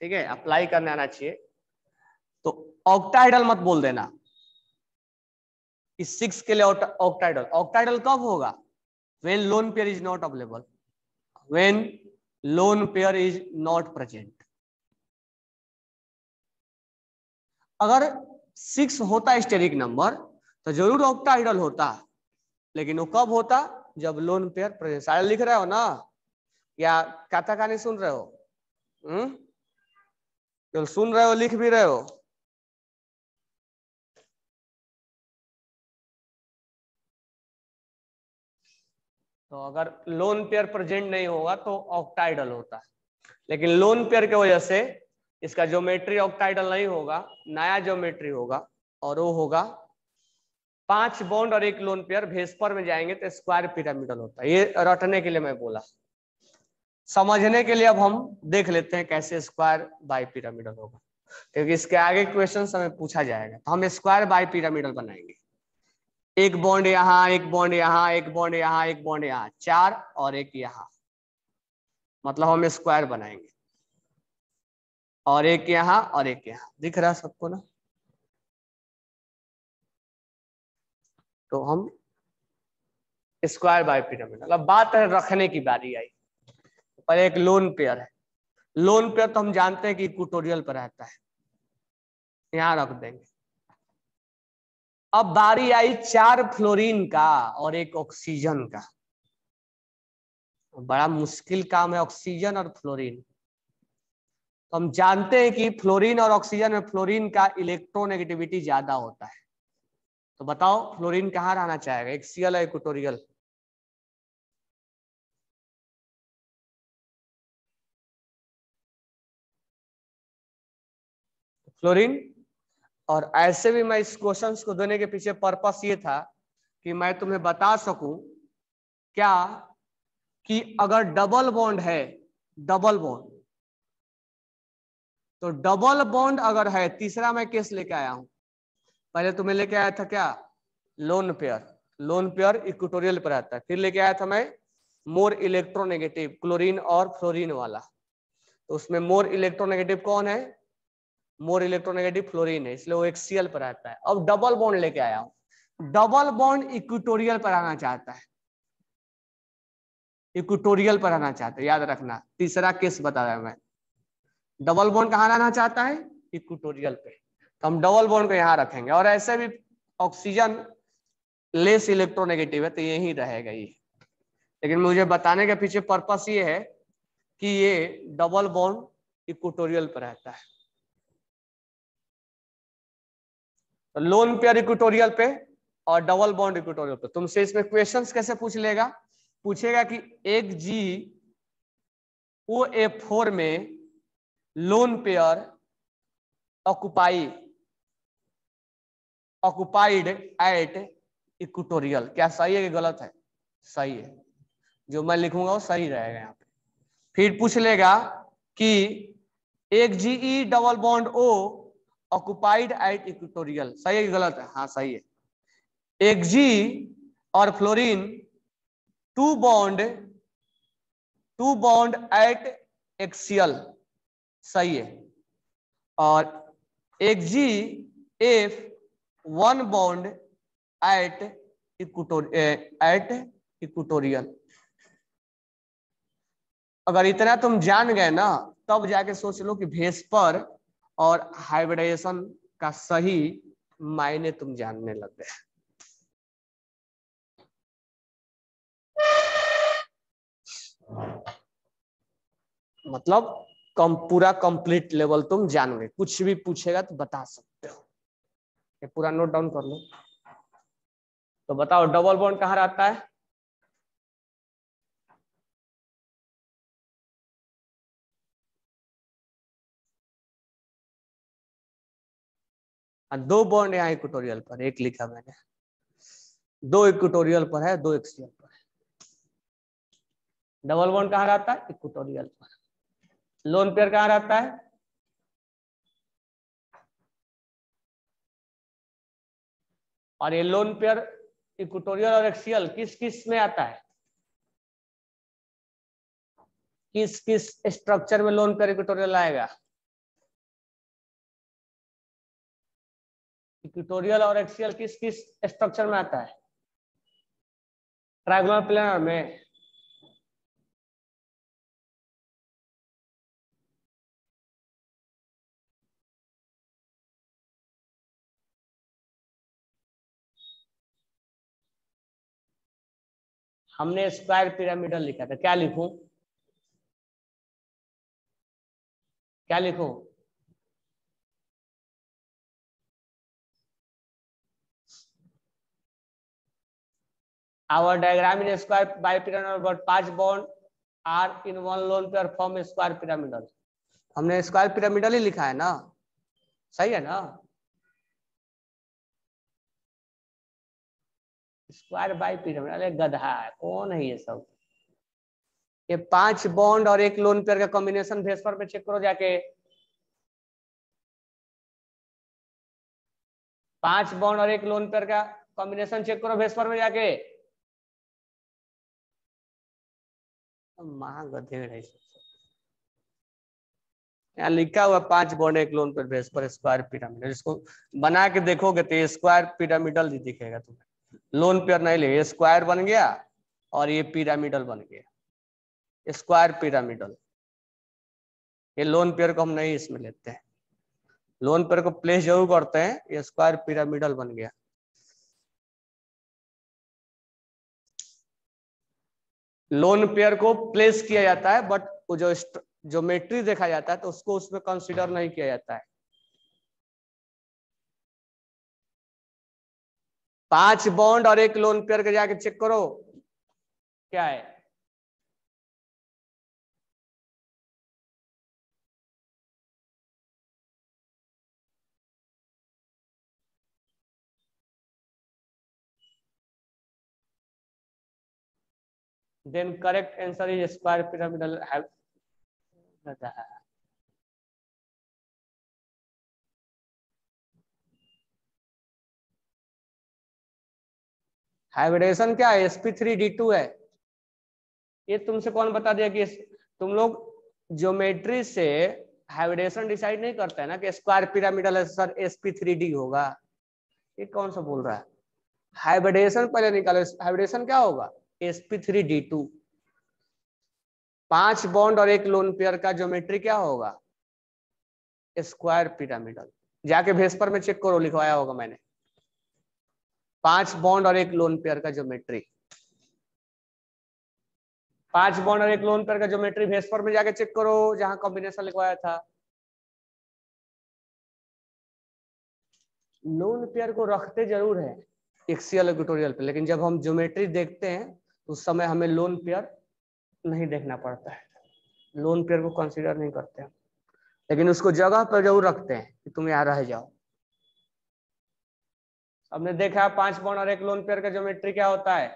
ठीक है? अप्लाई करने आना चाहिए। तो ऑक्टाइडल मत बोल देना। इस सिक्स के लिए ऑक्टाइडल। ऑक्टाइडल कब होगा? When lone pair is not available when lone pair is not present अगर सिक्स होता स्टेरिक नंबर तो ज़रूर ऑक्टाइडल होता। लेकिन वो कब होता? जब लोन पेयर प्रेजेंट सारे लिख रहे हो ना? या काता कहानी सुन रहे हो? तो सुन रहे हो, लिख भी रहे हो? तो अगर लोन पेयर प्रेजेंट नहीं होगा तो ऑक्टाइडल होता। लेकिन लोन पेयर की वजह से इसका ज्योमेट्री ऑक्टाइडल नहीं होगा, नया ज्योमेट्री होगा, और वो होगा पाँच बॉन्ड और एक लोन पेयर भेस्पर में जाएँगे तो स्क्वायर पिरामिडल होता है। ये रटने के लिए मैं बोला। समझने के लिए अब हम देख लेते हैं कैसे स्क्वायर बाई पिरामिडल होगा। क्योंकि इसके आगे क्वेश्चन हमें पूछा जाएगा। तो हम स्क्वायर बाई पिरामिडल बनाएँगे। एक बॉन्ड यहाँ, एक बॉन्ड यहाँ, एक बॉन्ड यहाँ, एक बॉन्ड यहाँ, चार और एक यहाँ। मतलब हम स्क्वायर बनाएँगे। और एक यहाँ और एक यहाँ। दिख रहा सबको ना? तो हम स्क्वायर बाय पिरामिड अब बात है रखने की बारी आई। पर एक लोन पेयर है। लोन पेयर तो हम जानते हैं कि इक्वेटोरियल पर रहता है। यहाँ रख देंगे। अब बारी आई चार फ्लोरीन का और एक ऑक्सीजन का। बड़ा मुश्किल काम है ऑक्सीजन और फ्लोरीन तो हम जानते हैं कि फ्लोरीन और ऑक्सीजन में फ्लोरीन का इलेक्ट्रोनेगेटिविटी ज़्यादा होता है। तो बताओ फ्लोरीन कहाँ रहना चाहेगा? एक्सियल इक्वेटोरियल फ्लोरीन और ऐसे भी मैं इस क्वेश्चन को देने के पीछे पर्पस ये था कि मैं तुम्हें बता सकूँ, क्या कि अगर डबल बॉन्ड है डबल बॉन्ड तो डबल बॉन्ड अगर है, तीसरा मैं केस लेके आया हूँ। पहले तुम्हें लेके आया था क्या? Lone pair lone pair equatorial पर आता है। फिर लेके आया था मैं मोर इलेक्ट्रोनेगेटिव क्लोरीन और फ्लोरीन वाला। तो उसमें मोर इलेक्ट्रोनेगेटिव कौन है? मोर इलेक्ट्रोनेगेटिव फ्लोरीन है। इसलिए वो एक्सीएल पर आता है। अब डबल बॉन्ड लेके आया हूँ। डबल बॉन्ड इक्वेटोरियल पर आना चाहता है। इक्वेटोरियल पर आना चाहता है। याद रखना। तीसरा केस बता रहा मैं। डबल बॉन्ड कहाँ लाना चाहता है? इक्वेटोरियल पे। तो हम डबल बॉन्ड को यहाँ रखेंगे और ऐसे भी ऑक्सीजन लेस इलेक्ट्रोनेगेटिव है तो यही रहेगा ये। लेकिन मुझे बताने के पीछे पर्पस ये है कि ये डबल बॉन्ड इक्वेटोरियल पर रहता है। तो लोन पेयर इक्वेटोरियल पे और डबल बॉन्ड इक्वेटोरियल पे। तुमसे इसमें क्वेश्चंस कैसे पूछ लेगा? पूछेगा कि एक जी ओ ए फोर में lone pair occupy occupied at equatorial क्या सही है कि गलत है? सही है। जो मैं लिखूँगा वो सही रहेगा यहाँ पे। फिर पूछ लेगा कि एक GE double bond O occupied at equatorial सही है कि गलत है? हाँ सही है। एक जी और fluorine two bond two bond at axial सही है। और एक G F one bond at equator at equatorial अगर इतना तुम जान गए ना, तब जाके सोच लो कि भेस्पर और हाइब्रिडाइजेशन का सही मायने तुम जानने लग गए। मतलब कम, पूरा कंप्लीट लेवल तुम जान गए। कुछ भी पूछेगा तो बता सकते ये पूरा नोट डाउन कर लो। तो बताओ डबल बॉन्ड कहाँ रहता है? दो बॉन्ड यहाँ इक्वेटोरियल पर, एक लिखा मैंने। दो इक्वेटोरियल पर है, दो एक्सियल पर है। डबल बॉन्ड कहाँ रहता है? इक्वेटोरियल पर। लोन पेयर कहाँ रहता है? और ये लोन पेयर इक्वेटोरियल और एक्सियल किस किसमें आता है? किस किस स्ट्रक्चर में लोन पेयर इक्वेटोरियल आएगा? इक्वेटोरियल और एक्सियल किस किस स्ट्रक्चर में आता है? ट्राइगोनल प्लेनर में। हमने स्क्वायर पिरामिडल लिखा था। क्या लिखू? क्या लिखूं? Our diagram in square bipyramidal but पाँच bond are in one lone pair form square pyramidal हमने स्क्वायर पिरामिडल ही लिखा है ना? सही है ना? स्क्वायर बाई पिरामिड अरे गधा है, कौन है ये सब? ये पाँच बॉन्ड और एक लोन पेयर का कॉम्बिनेशन भेस्पर पे चेक करो जाके। पाँच बॉन्ड और एक लोन पेयर का कॉम्बिनेशन चेक करो भेस्पर में जाके। महागधेड़ है यहाँ लिखा हुआ पाँच बॉन्ड एक लोन पर बेस पर स्क्वायर पिरामिडल इसको बना के देखोगे तो स्क्वायर पिरामिडल ही दिखेगा तुम्हें। लोन पेयर नहीं ले स्क्वायर बन गया और ये पिरामिडल बन गया। स्क्वायर पिरामिडल ये लोन पेयर को हम नहीं इसमें लेते हैं। लोन पेयर को प्लेस ज़रूर करते हैं, ये स्क्वायर पिरामिडल बन गया। लोन पेयर को प्लेस किया जाता है बट जो ज्योमेट्री देखा जाता है तो उसको उसमें कंसीडर नहीं किया जाता है। पाँच बॉन्ड और एक लोन पेयर के जाके चेक करो। क्या है? Then correct answer is square pyramidal है हाइब्रिडेशन क्या है? Sp3 थ्री डी टू है। ये तुमसे कौन बता दिया कि तुम लोग ज्योमेट्री से हाइब्रिडेशन डिसाइड नहीं करते है ना कि स्क्वायर पिरामिडल है सर sp3 थ्री डी होगा। ये कौन सा बोल रहा है? हाइब्रिडेशन पहले निकालो। हाइब्रिडेशन क्या होगा? Sp3 थ्री डी टू पाँच बॉन्ड और एक लोन पेयर का ज्योमेट्री क्या होगा? स्क्वायर पिरामिडल जाके भेस्पर में चेक करो, लिखवाया होगा मैंने। पाँच बॉन्ड और एक लोन पेयर का ज्योमेट्री। पाँच बॉन्ड और एक लोन पेयर का ज्योमेट्री भेस्पर में जाके चेक करो, जहाँ कॉम्बिनेशन लिखवाया था। लोन पेयर को रखते ज़रूर है एक्सियल इक्वेटोरियल पे, लेकिन जब हम ज्योमेट्री देखते हैं, उस समय हमें लोन पेयर नहीं देखना पड़ता है। लोन पेयर को कंसीडर नहीं करते हैं लेकिन उसको जगह पर ज़रूर रखते हैं कि तुम यहाँ रह जाओ। हमने देखा पाँच बॉन्ड और एक लोन पेयर का ज्योमेट्री क्या होता है?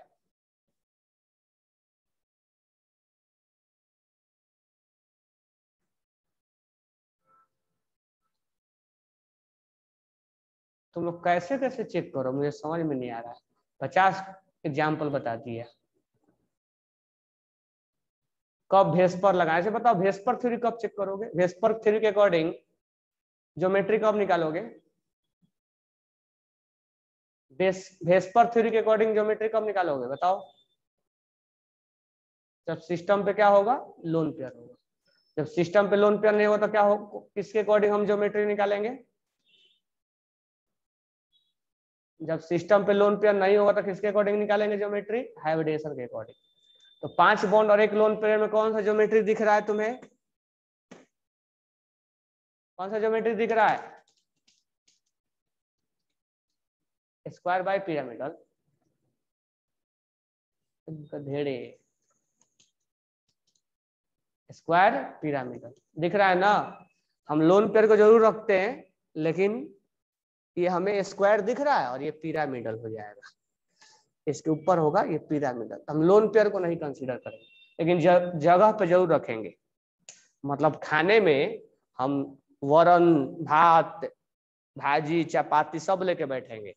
तुम लोग कैसे कैसे चेक करो? मुझे समझ में नहीं आ रहा है। पचास एग्ज़ाम्पल बता दिया। कब भेस्पर लगाए से बताओ भेस्पर थ्योरी कब चेक करोगे? भेस्पर थ्योरी के अकॉर्डिंग ज्योमेट्री कब निकालोगे? भेस्पर थ्योरी के अकॉर्डिंग ज्योमेट्री कब निकालोगे, बताओ। जब सिस्टम पे क्या होगा? लोन पेयर होगा। जब सिस्टम पे लोन पेयर नहीं होगा तो क्या हो, किसके अकॉर्डिंग हम ज्योमेट्री निकालेंगे? जब सिस्टम पे लोन पेयर नहीं होगा तो किसके अकॉर्डिंग निकालेंगे ज्योमेट्री हाइब्रिडेशन के अकॉर्डिंग तो पाँच बॉन्ड और एक लोन पेयर में कौन सा ज्योमेट्री दिख रहा है तुम्हें? कौन सा ज्योमेट्री दिख रहा है? Square bipyramidal square pyramidal दिख रहा है ना? हम लोन पेयर को ज़रूर रखते हैं, लेकिन ये हमें स्क्वायर दिख रहा है और ये पिरामिडल हो जाएगा। इसके ऊपर होगा ये पिरामिडल हम लोन पेयर को नहीं कंसीडर करेंगे, लेकिन जगह पे ज़रूर रखेंगे। मतलब खाने में हम वरण, भात, भाजी, चपाती सब लेके बैठेंगे।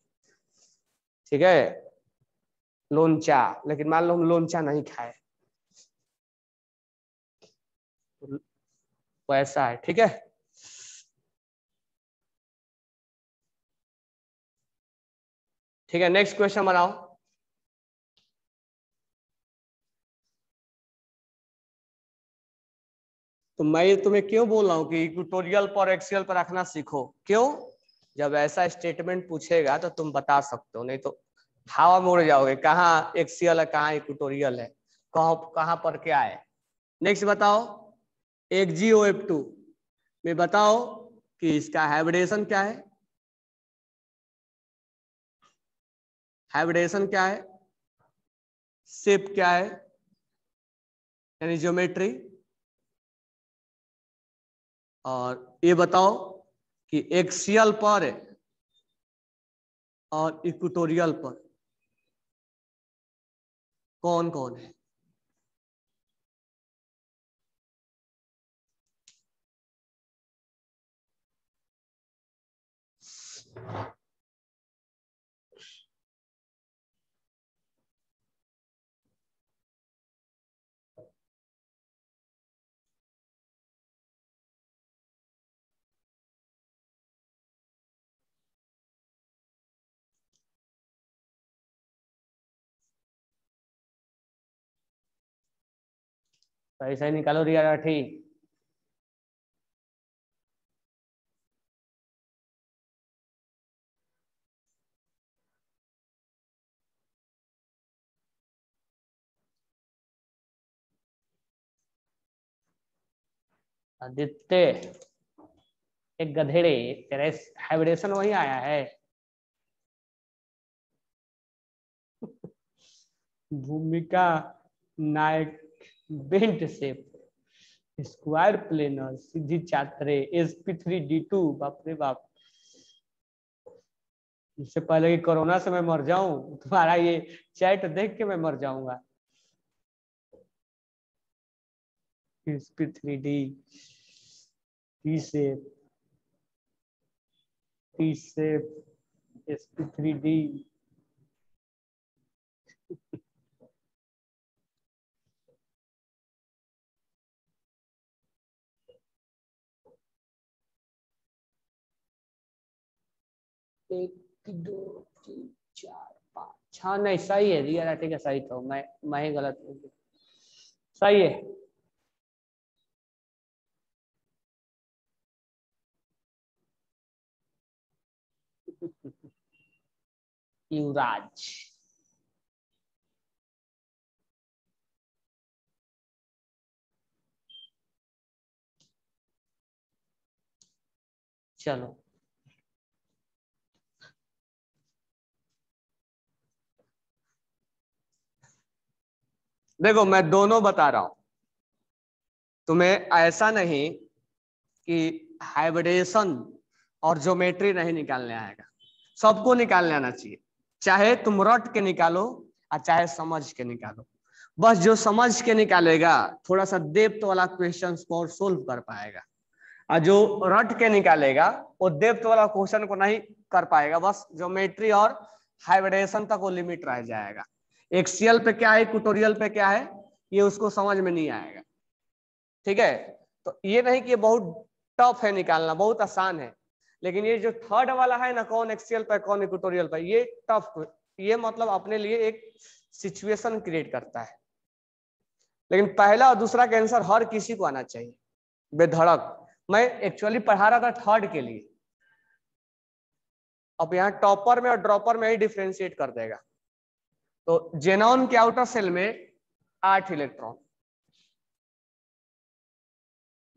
ठीक है? लोनचा लेकिन मान लो हम लोनचा नहीं खाए। वैसा है, ठीक है? ठीक है नेक्स्ट क्वेश्चन बनाओ। तो मैं तुम्हें क्यों बोल रहा हूँ कि इक्वेटोरियल पर एक्सियल पर रखना सीखो? क्यों? जब ऐसा स्टेटमेंट पूछेगा तो तुम बता सकते हो, नहीं तो हवा में उड़ जाओगे, कहाँ एक्सियल है, कहाँ इक्वेटोरियल है, कहाँ कहाँ पर क्या है? नेक्स्ट बताओ, एक जी ओ एफ़ टू। में बताओ कि इसका हाइब्रिडेशन क्या है? हाइब्रिडेशन क्या है? शेप क्या है? यानी ज्योमेट्री और ये बताओ कि एक्सियल पर और इक्वेटोरियल पर। कौन कौन? है तो ऐसा ही निकालो रिया राठी। आदित्य, एक गधेड़े, तेरा हाइब्रिडेशन वही आया है। <laughs> Bhumika Nayak bent shape square planar Siddhi Chatre SP three D two बाप रे बाप। इससे पहले कि कोरोना से मैं मर जाऊँ, तुम्हारा ये चैट देख के मैं मर जाऊँगा। SP three D T shape T shape SP three D एक, दो, तीन, चार, पाँच। हाँ नहीं, सही है। रिया ठीक है सही तो। मैं मैं ही गलत हूँ। सही है। युवराज। चलो। देखो, मैं दोनों बता रहा हूँ। तुम्हें ऐसा नहीं कि हाइब्रिडेशन और ज्योमेट्री नहीं निकालने आएगा। सबको निकालने आना चाहिए। चाहे तुम रट के निकालो और चाहे समझ के निकालो। बस जो समझ के निकालेगा, थोड़ा सा डेप्थ वाला क्वेश्चन को और सोल्व कर पाएगा। और जो रट के निकालेगा, वो डेप्थ वाला क्वेश्चन को नहीं कर पाएगा। बस ज्योमेट्री और हाइब्रिडेशन तक वो लिमिट रह जाएगा। एक्सीएल पे क्या है ट्यूटोरियल पे क्या है, ये उसको समझ में नहीं आएगा। ठीक है? तो ये नहीं कि बहुत टफ है निकालना, बहुत आसान है। लेकिन ये जो थर्ड वाला है ना, कौन एक्सीएल पे कौन ट्यूटोरियल पे ये टफ ये मतलब अपने लिए एक सिचुएशन क्रिएट करता है। लेकिन पहला और दूसरा का आंसर हर किसी को आना चाहिए। बेधड़क। मैं एक्चुअली पढ़ा रहा था थर्ड के लिए। अब यहाँ टॉपर में और ड्रॉपर में ही डिफ्रेंशिएट कर देगा। तो जेनॉन के आउटर सेल में आठ इलेक्ट्रॉन।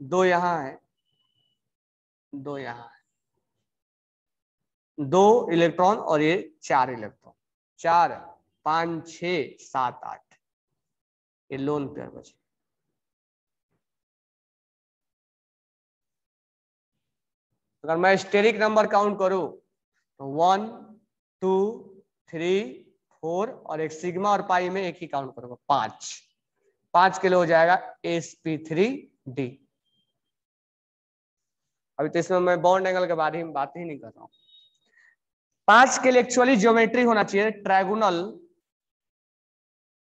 दो यहाँ है, दो यहाँ है। दो इलेक्ट्रॉन और ये चार इलेक्ट्रॉन। चार, पाँच, छ, सात, आठ। ये लोन पेयर बचे। अगर मैं स्टेरिक नंबर काउंट करूँ तो वन टू थ्री फोर और एक सिग्मा और पाई में एक ही काउंट करूँगा पाँच। पाँच किलो हो जाएगा एस पी थ्री डी अभी तो इसमें मैं बॉन्ड एंगल के बारे में बात ही नहीं कर रहा हूँ। पाँच के लिए एक्चुअली ज्योमेट्री होना चाहिए ट्राइगोनल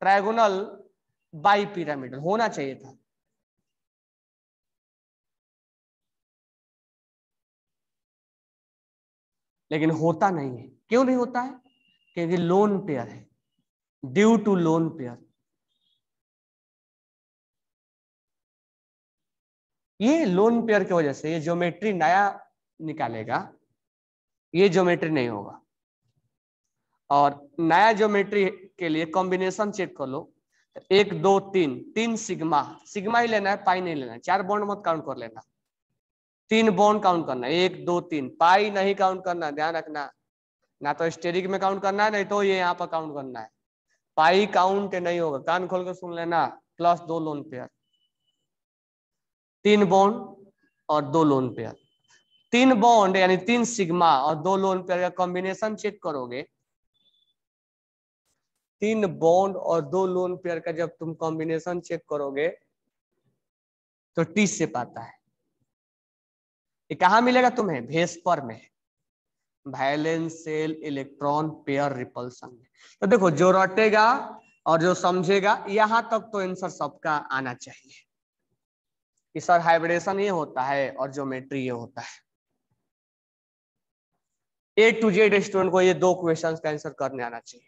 ट्राइगोनल बाई पिरामिडल होना चाहिए था। लेकिन होता नहीं है। क्यों नहीं होता है? क्योंकि लोन पेयर है ड्यू टू लोन पेयर। ये लोन पेयर की वजह से ये ज्योमेट्री नया निकालेगा, ये ज्योमेट्री नहीं होगा। और नया ज्योमेट्री के लिए कॉम्बिनेशन चेक कर लो एक, दो, तीन तीन सिग्मा सिग्मा ही लेना है पाई नहीं लेना है, चार बॉन्ड मत काउंट कर लेना। तीन बॉन्ड काउंट करना एक, दो, तीन पाई नहीं काउंट करना, ध्यान रखना। ना तो स्टेरिक में काउंट करना है, नहीं तो ये यहाँ पर काउंट करना है। पाई काउंट नहीं होगा। कान खोल के सुन लेना। प्लस दो लोन पेयर तीन बॉन्ड और दो लोन पेयर तीन बॉन्ड यानी तीन सिग्मा और दो लोन पेयर का कॉम्बिनेशन चेक करोगे। तीन बॉन्ड और दो लोन पेयर का जब तुम कॉम्बिनेशन चेक करोगे तो टी से पाता है। ये कहा मिलेगा तुम्हें? भेस्पर में। Valence shell electron pair repulsion तो देखो, जो रटेगा और जो समझेगा, यहाँ तक तो आंसर सबका आना चाहिए। कि सर हाइब्रिडेशन ये होता है और ज्योमेट्री ये होता है। ए टू जेड स्टूडेंट को ये दो क्वेश्चंस का आंसर करने आना चाहिए।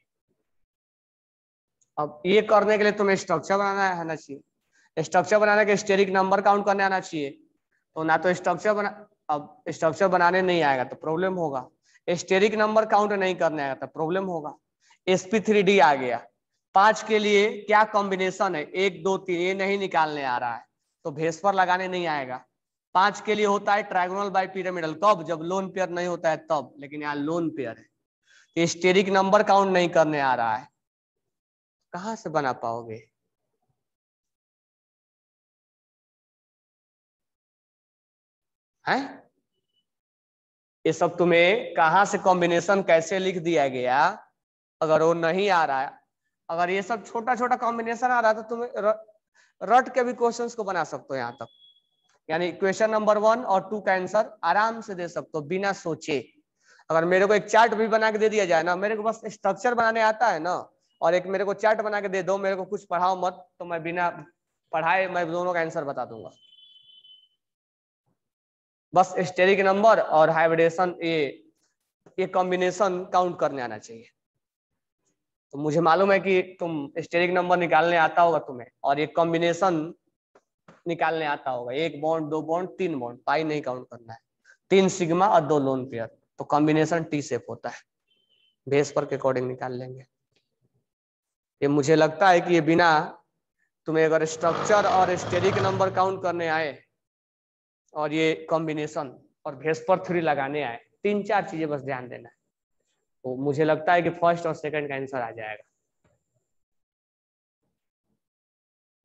अब ये करने के लिए तुम्हें स्ट्रक्चर बनाना आना चाहिए। स्ट्रक्चर बनाने के स्टेरिक नंबर काउंट करने आना चाहिए। तो ना तो स्ट्रक्चर बना, अब स्ट्रक्चर बनाने नहीं आएगा तो प्रॉब्लम होगा। स्टेरिक नंबर काउंट नहीं करने आएगा तो प्रॉब्लम होगा। एसपी थ्री डी आ गया। पाँच के लिए क्या कॉम्बिनेशन है? एक, दो, तीन, ये नहीं निकालने आ रहा है तो भेस पर लगाने नहीं आएगा। पाँच के लिए होता है ट्राइगोनल बाई पिरामिडल कब? जब लोन पेयर नहीं होता है तब, लेकिन यहाँ लोन पेयर है। तो स्टेरिक नंबर काउंट नहीं करने आ रहा है। कहा से बना पाओगे? है? ये सब तुम्हें कहा से कॉम्बिनेशन कैसे लिख दिया गया? अगर वो नहीं आ रहा है, अगर ये सब छोटा छोटा कॉम्बिनेशन आ रहा है तो तुम्हें रट के भी क्वेश्चंस को बना सकते हो यहाँ तक। यानी क्वेश्चन नंबर वन और टू का आंसर आराम से दे सकते हो, बिना सोचे। अगर मेरे को एक चार्ट भी बना के दे दिया जाए ना, मेरे को बस स्ट्रक्चर बनाने आता है ना, और एक मेरे को चार्ट बना के दे दो, मेरे को कुछ पढ़ाओ मत तो मैं बिना पढ़ाए मैं दोनों का आंसर बता दूँगा। बस स्टेरिक नंबर और हाइब्रिडेशन ये ये कॉम्बिनेशन काउंट करने आना चाहिए। तो मुझे मालूम है कि तुम स्टेरिक नंबर निकालने आता होगा तुम्हें और ये कॉम्बिनेशन निकालने आता होगा। एक बॉन्ड दो बॉन्ड तीन बॉन्ड पाई नहीं काउंट करना है। तीन सिग्मा और दो लोन पेयर तो कॉम्बिनेशन टी सेप होता है। बेस पर के अकॉर्डिंग निकाल लेंगे। ये मुझे लगता है कि ये बिना तुम्हें अगर स्ट्रक्चर और स्टेरिक नंबर काउंट करने आए और ये कॉम्बिनेशन और भेस पर थ्री लगाने आए। तीन चार चीज़ें बस ध्यान देना है। तो मुझे लगता है कि फ़र्स्ट और सेकंड का आंसर आ जाएगा।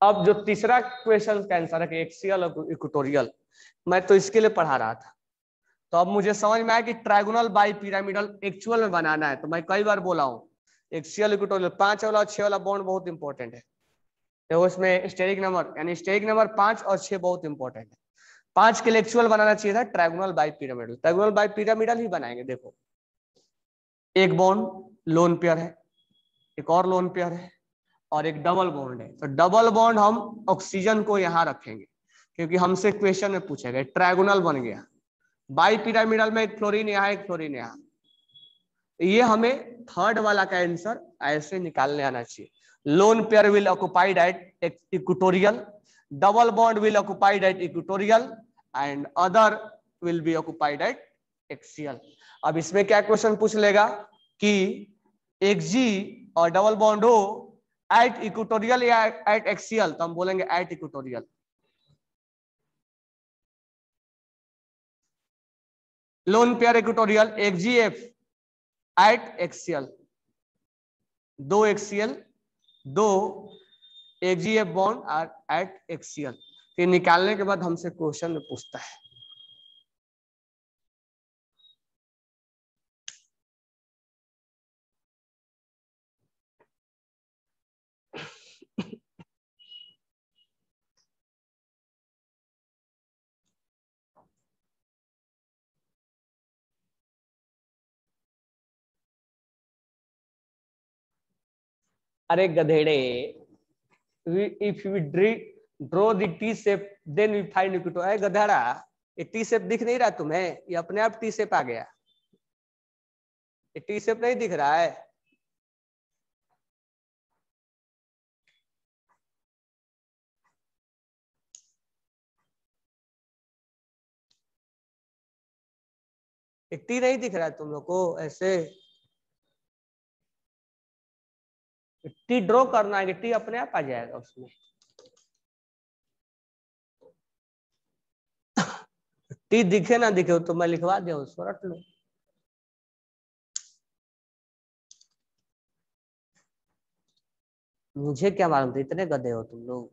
अब जो तीसरा क्वेश्चन का आंसर है कि एक्सियल और इक्वेटोरियल मैं तो इसके लिए पढ़ा रहा था। तो अब मुझे समझ में आया कि ट्राइगोनल बाई पिरामिडल एक्चुअल में बनाना है। तो मैं कई बार बोला हूँ एक्सियल इक्वेटोरियल पाँच वाला और छह वाला बॉन्ड बहुत इंपॉर्टेंट है। तो उसमें स्टेरिक नंबर यानी स्टेरिक नंबर पाँच और छह बहुत इंपॉर्टेंट है। पाँच के लिए एक्चुअल बनाना चाहिए था trigonal bipyramidal trigonal bipyramidal ही बनाएँगे, देखो। एक बॉन्ड लोन पेयर है, एक और लोन पेयर है, और एक डबल बॉन्ड है। तो डबल बॉन्ड हम ऑक्सीजन को यहाँ रखेंगे, क्योंकि हमसे क्वेश्चन में पूछा गया ट्राइगोनल बन गया। बाई पिरामिडल में एक फ्लोरिन यहाँ एक फ्लोरिन यहाँ। ये हमें थर्ड वाला का आंसर ऐसे निकालने आना चाहिए। Lone pair will occupied at equatorial double bond will occupied at equatorial and other will be occupied at axial. अब इसमें क्या क्वेश्चन पूछ लेगा कि एक जी और डबल बॉन्ड हो एट इक्वेटोरियल या एट एक्सियल तो हम बोलेंगे at equatorial lone pair equatorial एक जी एफ़ एट एक्सियल दो एक्सियल दो एक G F bond are at axial ये निकालने के बाद हमसे क्वेश्चन में पूछता है। अरे गधेड़े if we draw the T shape then we find equator है गधेड़ा, ये टी शेप दिख नहीं रहा तुम्हें, ये अपने आप टी शेप आ गया। ये टी शेप नहीं दिख रहा है। टी नहीं दिख रहा तुम लोग को, ऐसे। टी ड्रॉ करना है टी अपने आप आ जाएगा उसमें। टी दिखे ना दिखे तो मैं लिखवा दिया उसको, रट लो। मुझे क्या मालूम था, इतने गधे हो तुम लोग।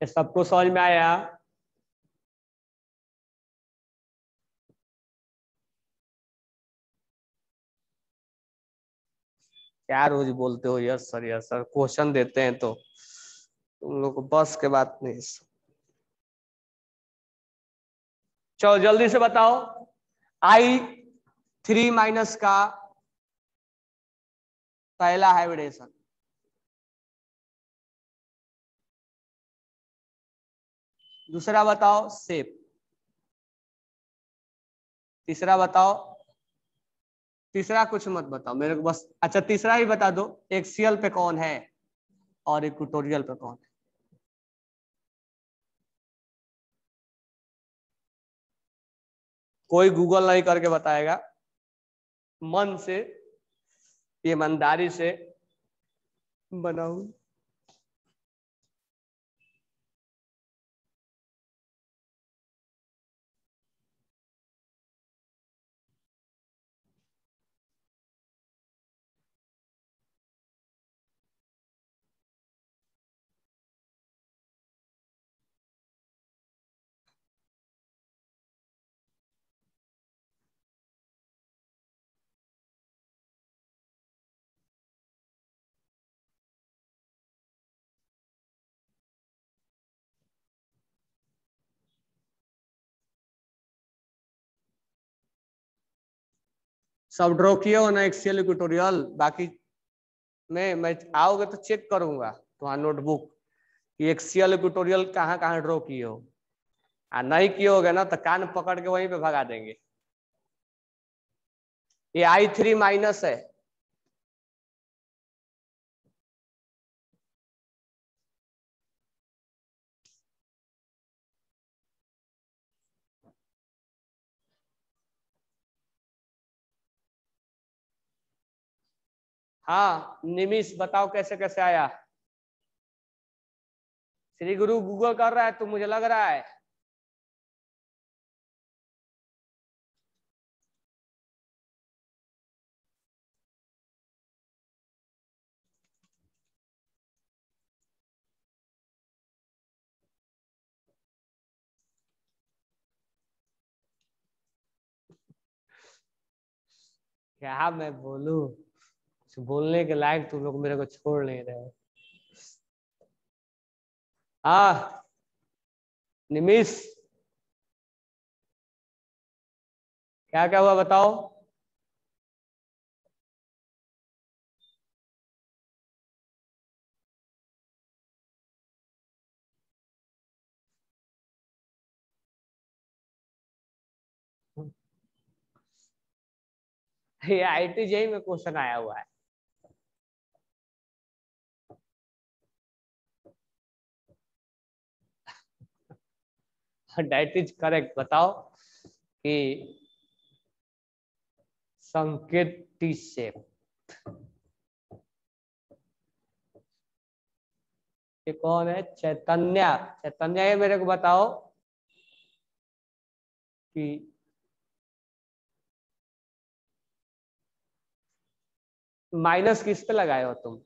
सबको समझ में आया? क्या रोज बोलते हो? Yes sir yes sir. Question देते हैं तो। तुम लोग को बस के बात नहीं। चलो, जल्दी से बताओ। आई थ्री माइनस का पहला हाइब्रिडेशन दूसरा बताओ सेप तीसरा बताओ तीसरा कुछ मत बताओ। मेरे को बस अच्छा तीसरा ही बता दो, एक सीएल पे कौन है और एक ट्यूटोरियल पे कौन है? कोई गूगल नहीं करके बताएगा। मन से, ईमानदारी से, बनाऊ। सब ड्रॉ किए हो ना एक्सेल ट्यूटोरियल बाकी में, मैं आओगे तो चेक करूँगा तुम्हारा नोटबुक कि एक्सियल इक्वेटोरियल कहाँ कहाँ ड्रॉ किए हो। आ, नहीं किए होगे ना तो कान पकड़ के वहीं पे भगा देंगे। ये आई थ्री माइनस है। हाँ निमिष, बताओ कैसे कैसे आया? श्री गुरु गूगल कर रहा है तो मुझे लग रहा है। क्या मैं बोलू? कुछ बोलने के लायक तुम लोग मेरे को छोड़ नहीं रहे हाँ। निमिष। क्या क्या हुआ बताओ। ये आई टी में क्वेश्चन आया हुआ है। डेट इज़ करेक्ट बताओ कि संकेत टी कौन है? चैतन्य। चैतन्य ये मेरे को बताओ कि माइनस किस पे लगाए हो तुम?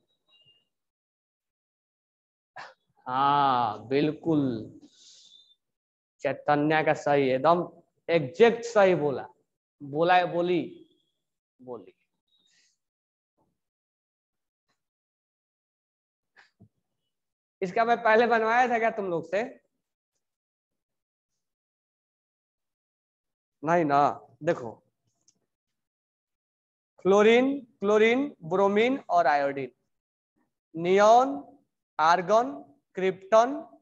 <laughs> हाँ बिल्कुल। चैतन्य का सही एकदम एग्जैक्ट सही बोला। बोला है, बोली। बोली। इसका मैं पहले बनवाया था क्या तुम लोग से? नहीं ना। देखो। क्लोरीन क्लोरीन, ब्रोमीन और आयोडीन। नियॉन, आर्गन, क्रिप्टन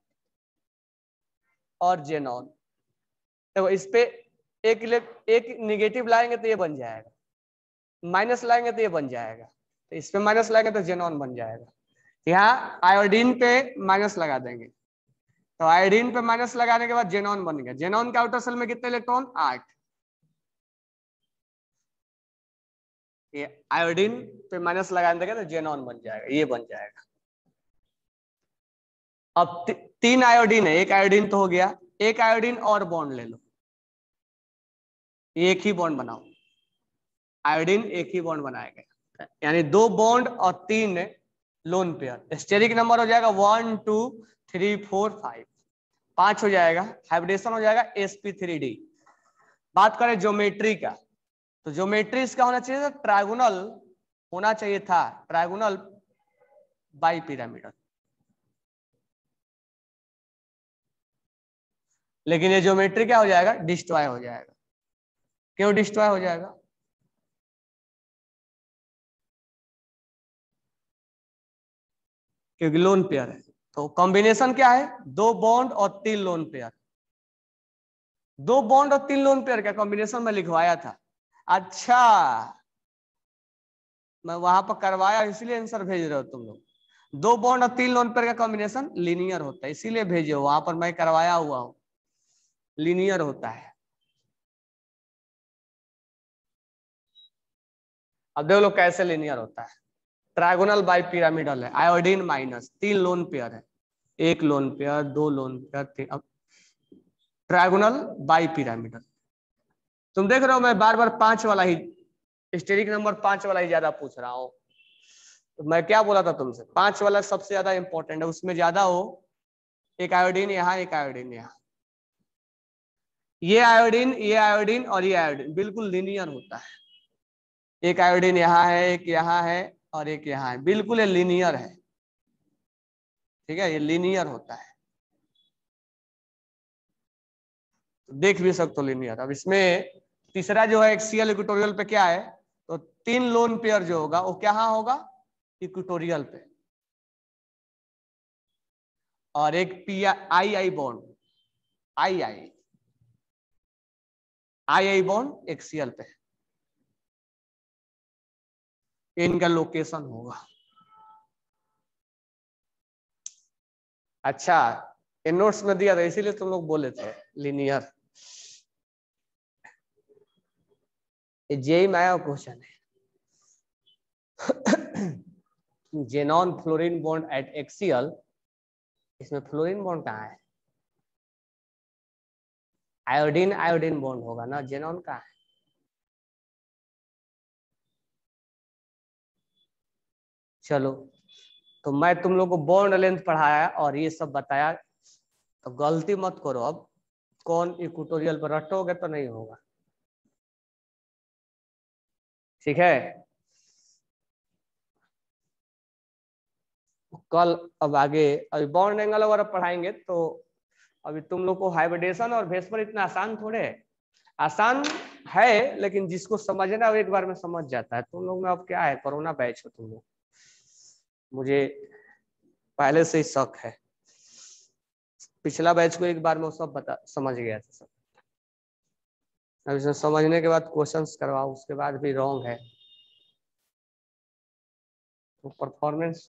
और जेनॉन देखो, इस पे एक एक निगेटिव लाएँगे तो ये बन जाएगा। माइनस लाएँगे तो ये बन जाएगा। तो इस पे माइनस लाएँगे तो जेनॉन बन जाएगा। यहाँ आयोडीन पे माइनस लगा देंगे। तो आयोडीन पे माइनस लगाने के बाद जेनॉन बन गया। जेनॉन के आउटर सेल में कितने इलेक्ट्रॉन आठ। ये आयोडीन पे माइनस लगाने देगा तो जेनॉन बन जाएगा। ये बन जाएगा। अब ती, तीन आयोडीन है एक आयोडीन तो हो गया एक आयोडीन और बॉन्ड ले लो। एक ही बॉन्ड बनाओ। आयोडीन एक ही बॉन्ड बनाया गया। यानी दो बॉन्ड और तीन लोन पेयर स्टेरिक नंबर हो जाएगा one two three four five पाँच हो जाएगा हाइब्रिडेशन हो जाएगा एसपी थ्री डी बात करें ज्योमेट्री का। तो ज्योमेट्री इसका होना चाहिए था ट्राइगोनल होना चाहिए था ट्राइगोनल बाई पिरामिडल लेकिन ये ज्योमेट्री क्या हो जाएगा? डिस्ट्रॉय हो जाएगा। क्यों डिस्ट्रॉय हो जाएगा? क्योंकि लोन पेयर है। तो कॉम्बिनेशन क्या है? दो बॉन्ड और तीन लोन पेयर दो बॉन्ड और तीन लोन पेयर का कॉम्बिनेशन में लिखवाया था। अच्छा। मैं वहाँ पर करवाया, इसलिए आंसर भेज रहे हो तुम लोग। दो बॉन्ड और तीन लोन पेयर का कॉम्बिनेशन लिनियर होता है, इसीलिए भेजे वहाँ पर मैं करवाया हुआ हूँ। लिनियर होता है। अब देख लो कैसे लिनियर होता है। ट्राइगोनल बाई पिरामिडल है। आयोडीन माइनस तीन लोन पेयर है। एक लोन पेयर दो लोन पेयर तीन। अब ट्राइगोनल बाई पिरामिडल तुम देख रहे हो मैं बार बार पाँच वाला ही स्टेरिक नंबर पाँच वाला ही ज़्यादा पूछ रहा हूँ। तो मैं क्या बोला था तुमसे? पाँच वाला सबसे ज़्यादा इंपॉर्टेंट है। उसमें ज़्यादा हो। एक आयोडीन यहाँ, एक आयोडीन यहाँ। ये आयोडीन ये आयोडीन और ये आयोडीन बिल्कुल लिनियर होता है। एक आयोडीन यहाँ है, एक यहाँ है और एक यहाँ है। बिल्कुल ये लिनियर है। ठीक है? ये लिनियर होता है। देख भी सकते हो लिनियर अब इसमें तीसरा जो है एक्सियल इक्वेटोरियल पे क्या है? तो तीन लोन पेयर जो होगा, वो क्या होगा? इक्वेटोरियल पे। और एक P I I bond I I I I bond axial पे। इनका लोकेशन होगा। अच्छा इन नोट्स में दिया था, इसीलिए तुम लोग बोले थे लिनियर जेई में आया क्वेश्चन है। Xenon fluorine bond at axial इसमें फ्लोरीन बॉन्ड कहाँ है? आयोडीन आयोडीन बॉन्ड होगा ना? जेनॉन कहाँ है? चलो तो मैं तुम लोग को बॉन्ड लेंथ पढ़ाया और ये सब बताया। तो गलती मत करो अब। कौन इक्वेटोरियल पर रटोगे तो नहीं होगा। ठीक है? कल अब आगे, अभी बॉन्ड एंगल वगैरह पढ़ाएँगे तो अभी तुम लोग को हाइब्रिडेशन और भेस पर इतना आसान थोड़े है। आसान है, लेकिन जिसको समझना एक बार में समझ जाता है। तुम लोग में अब क्या है? कोरोना बैच हो तुम लोग। मुझे पहले से ही शक है। पिछला बैच को एक बार में सब बता, समझ गया था सब। अब इसे समझने के बाद क्वेश्चंस करवाओ, उसके बाद भी रॉन्ग है। तो परफॉर्मेंस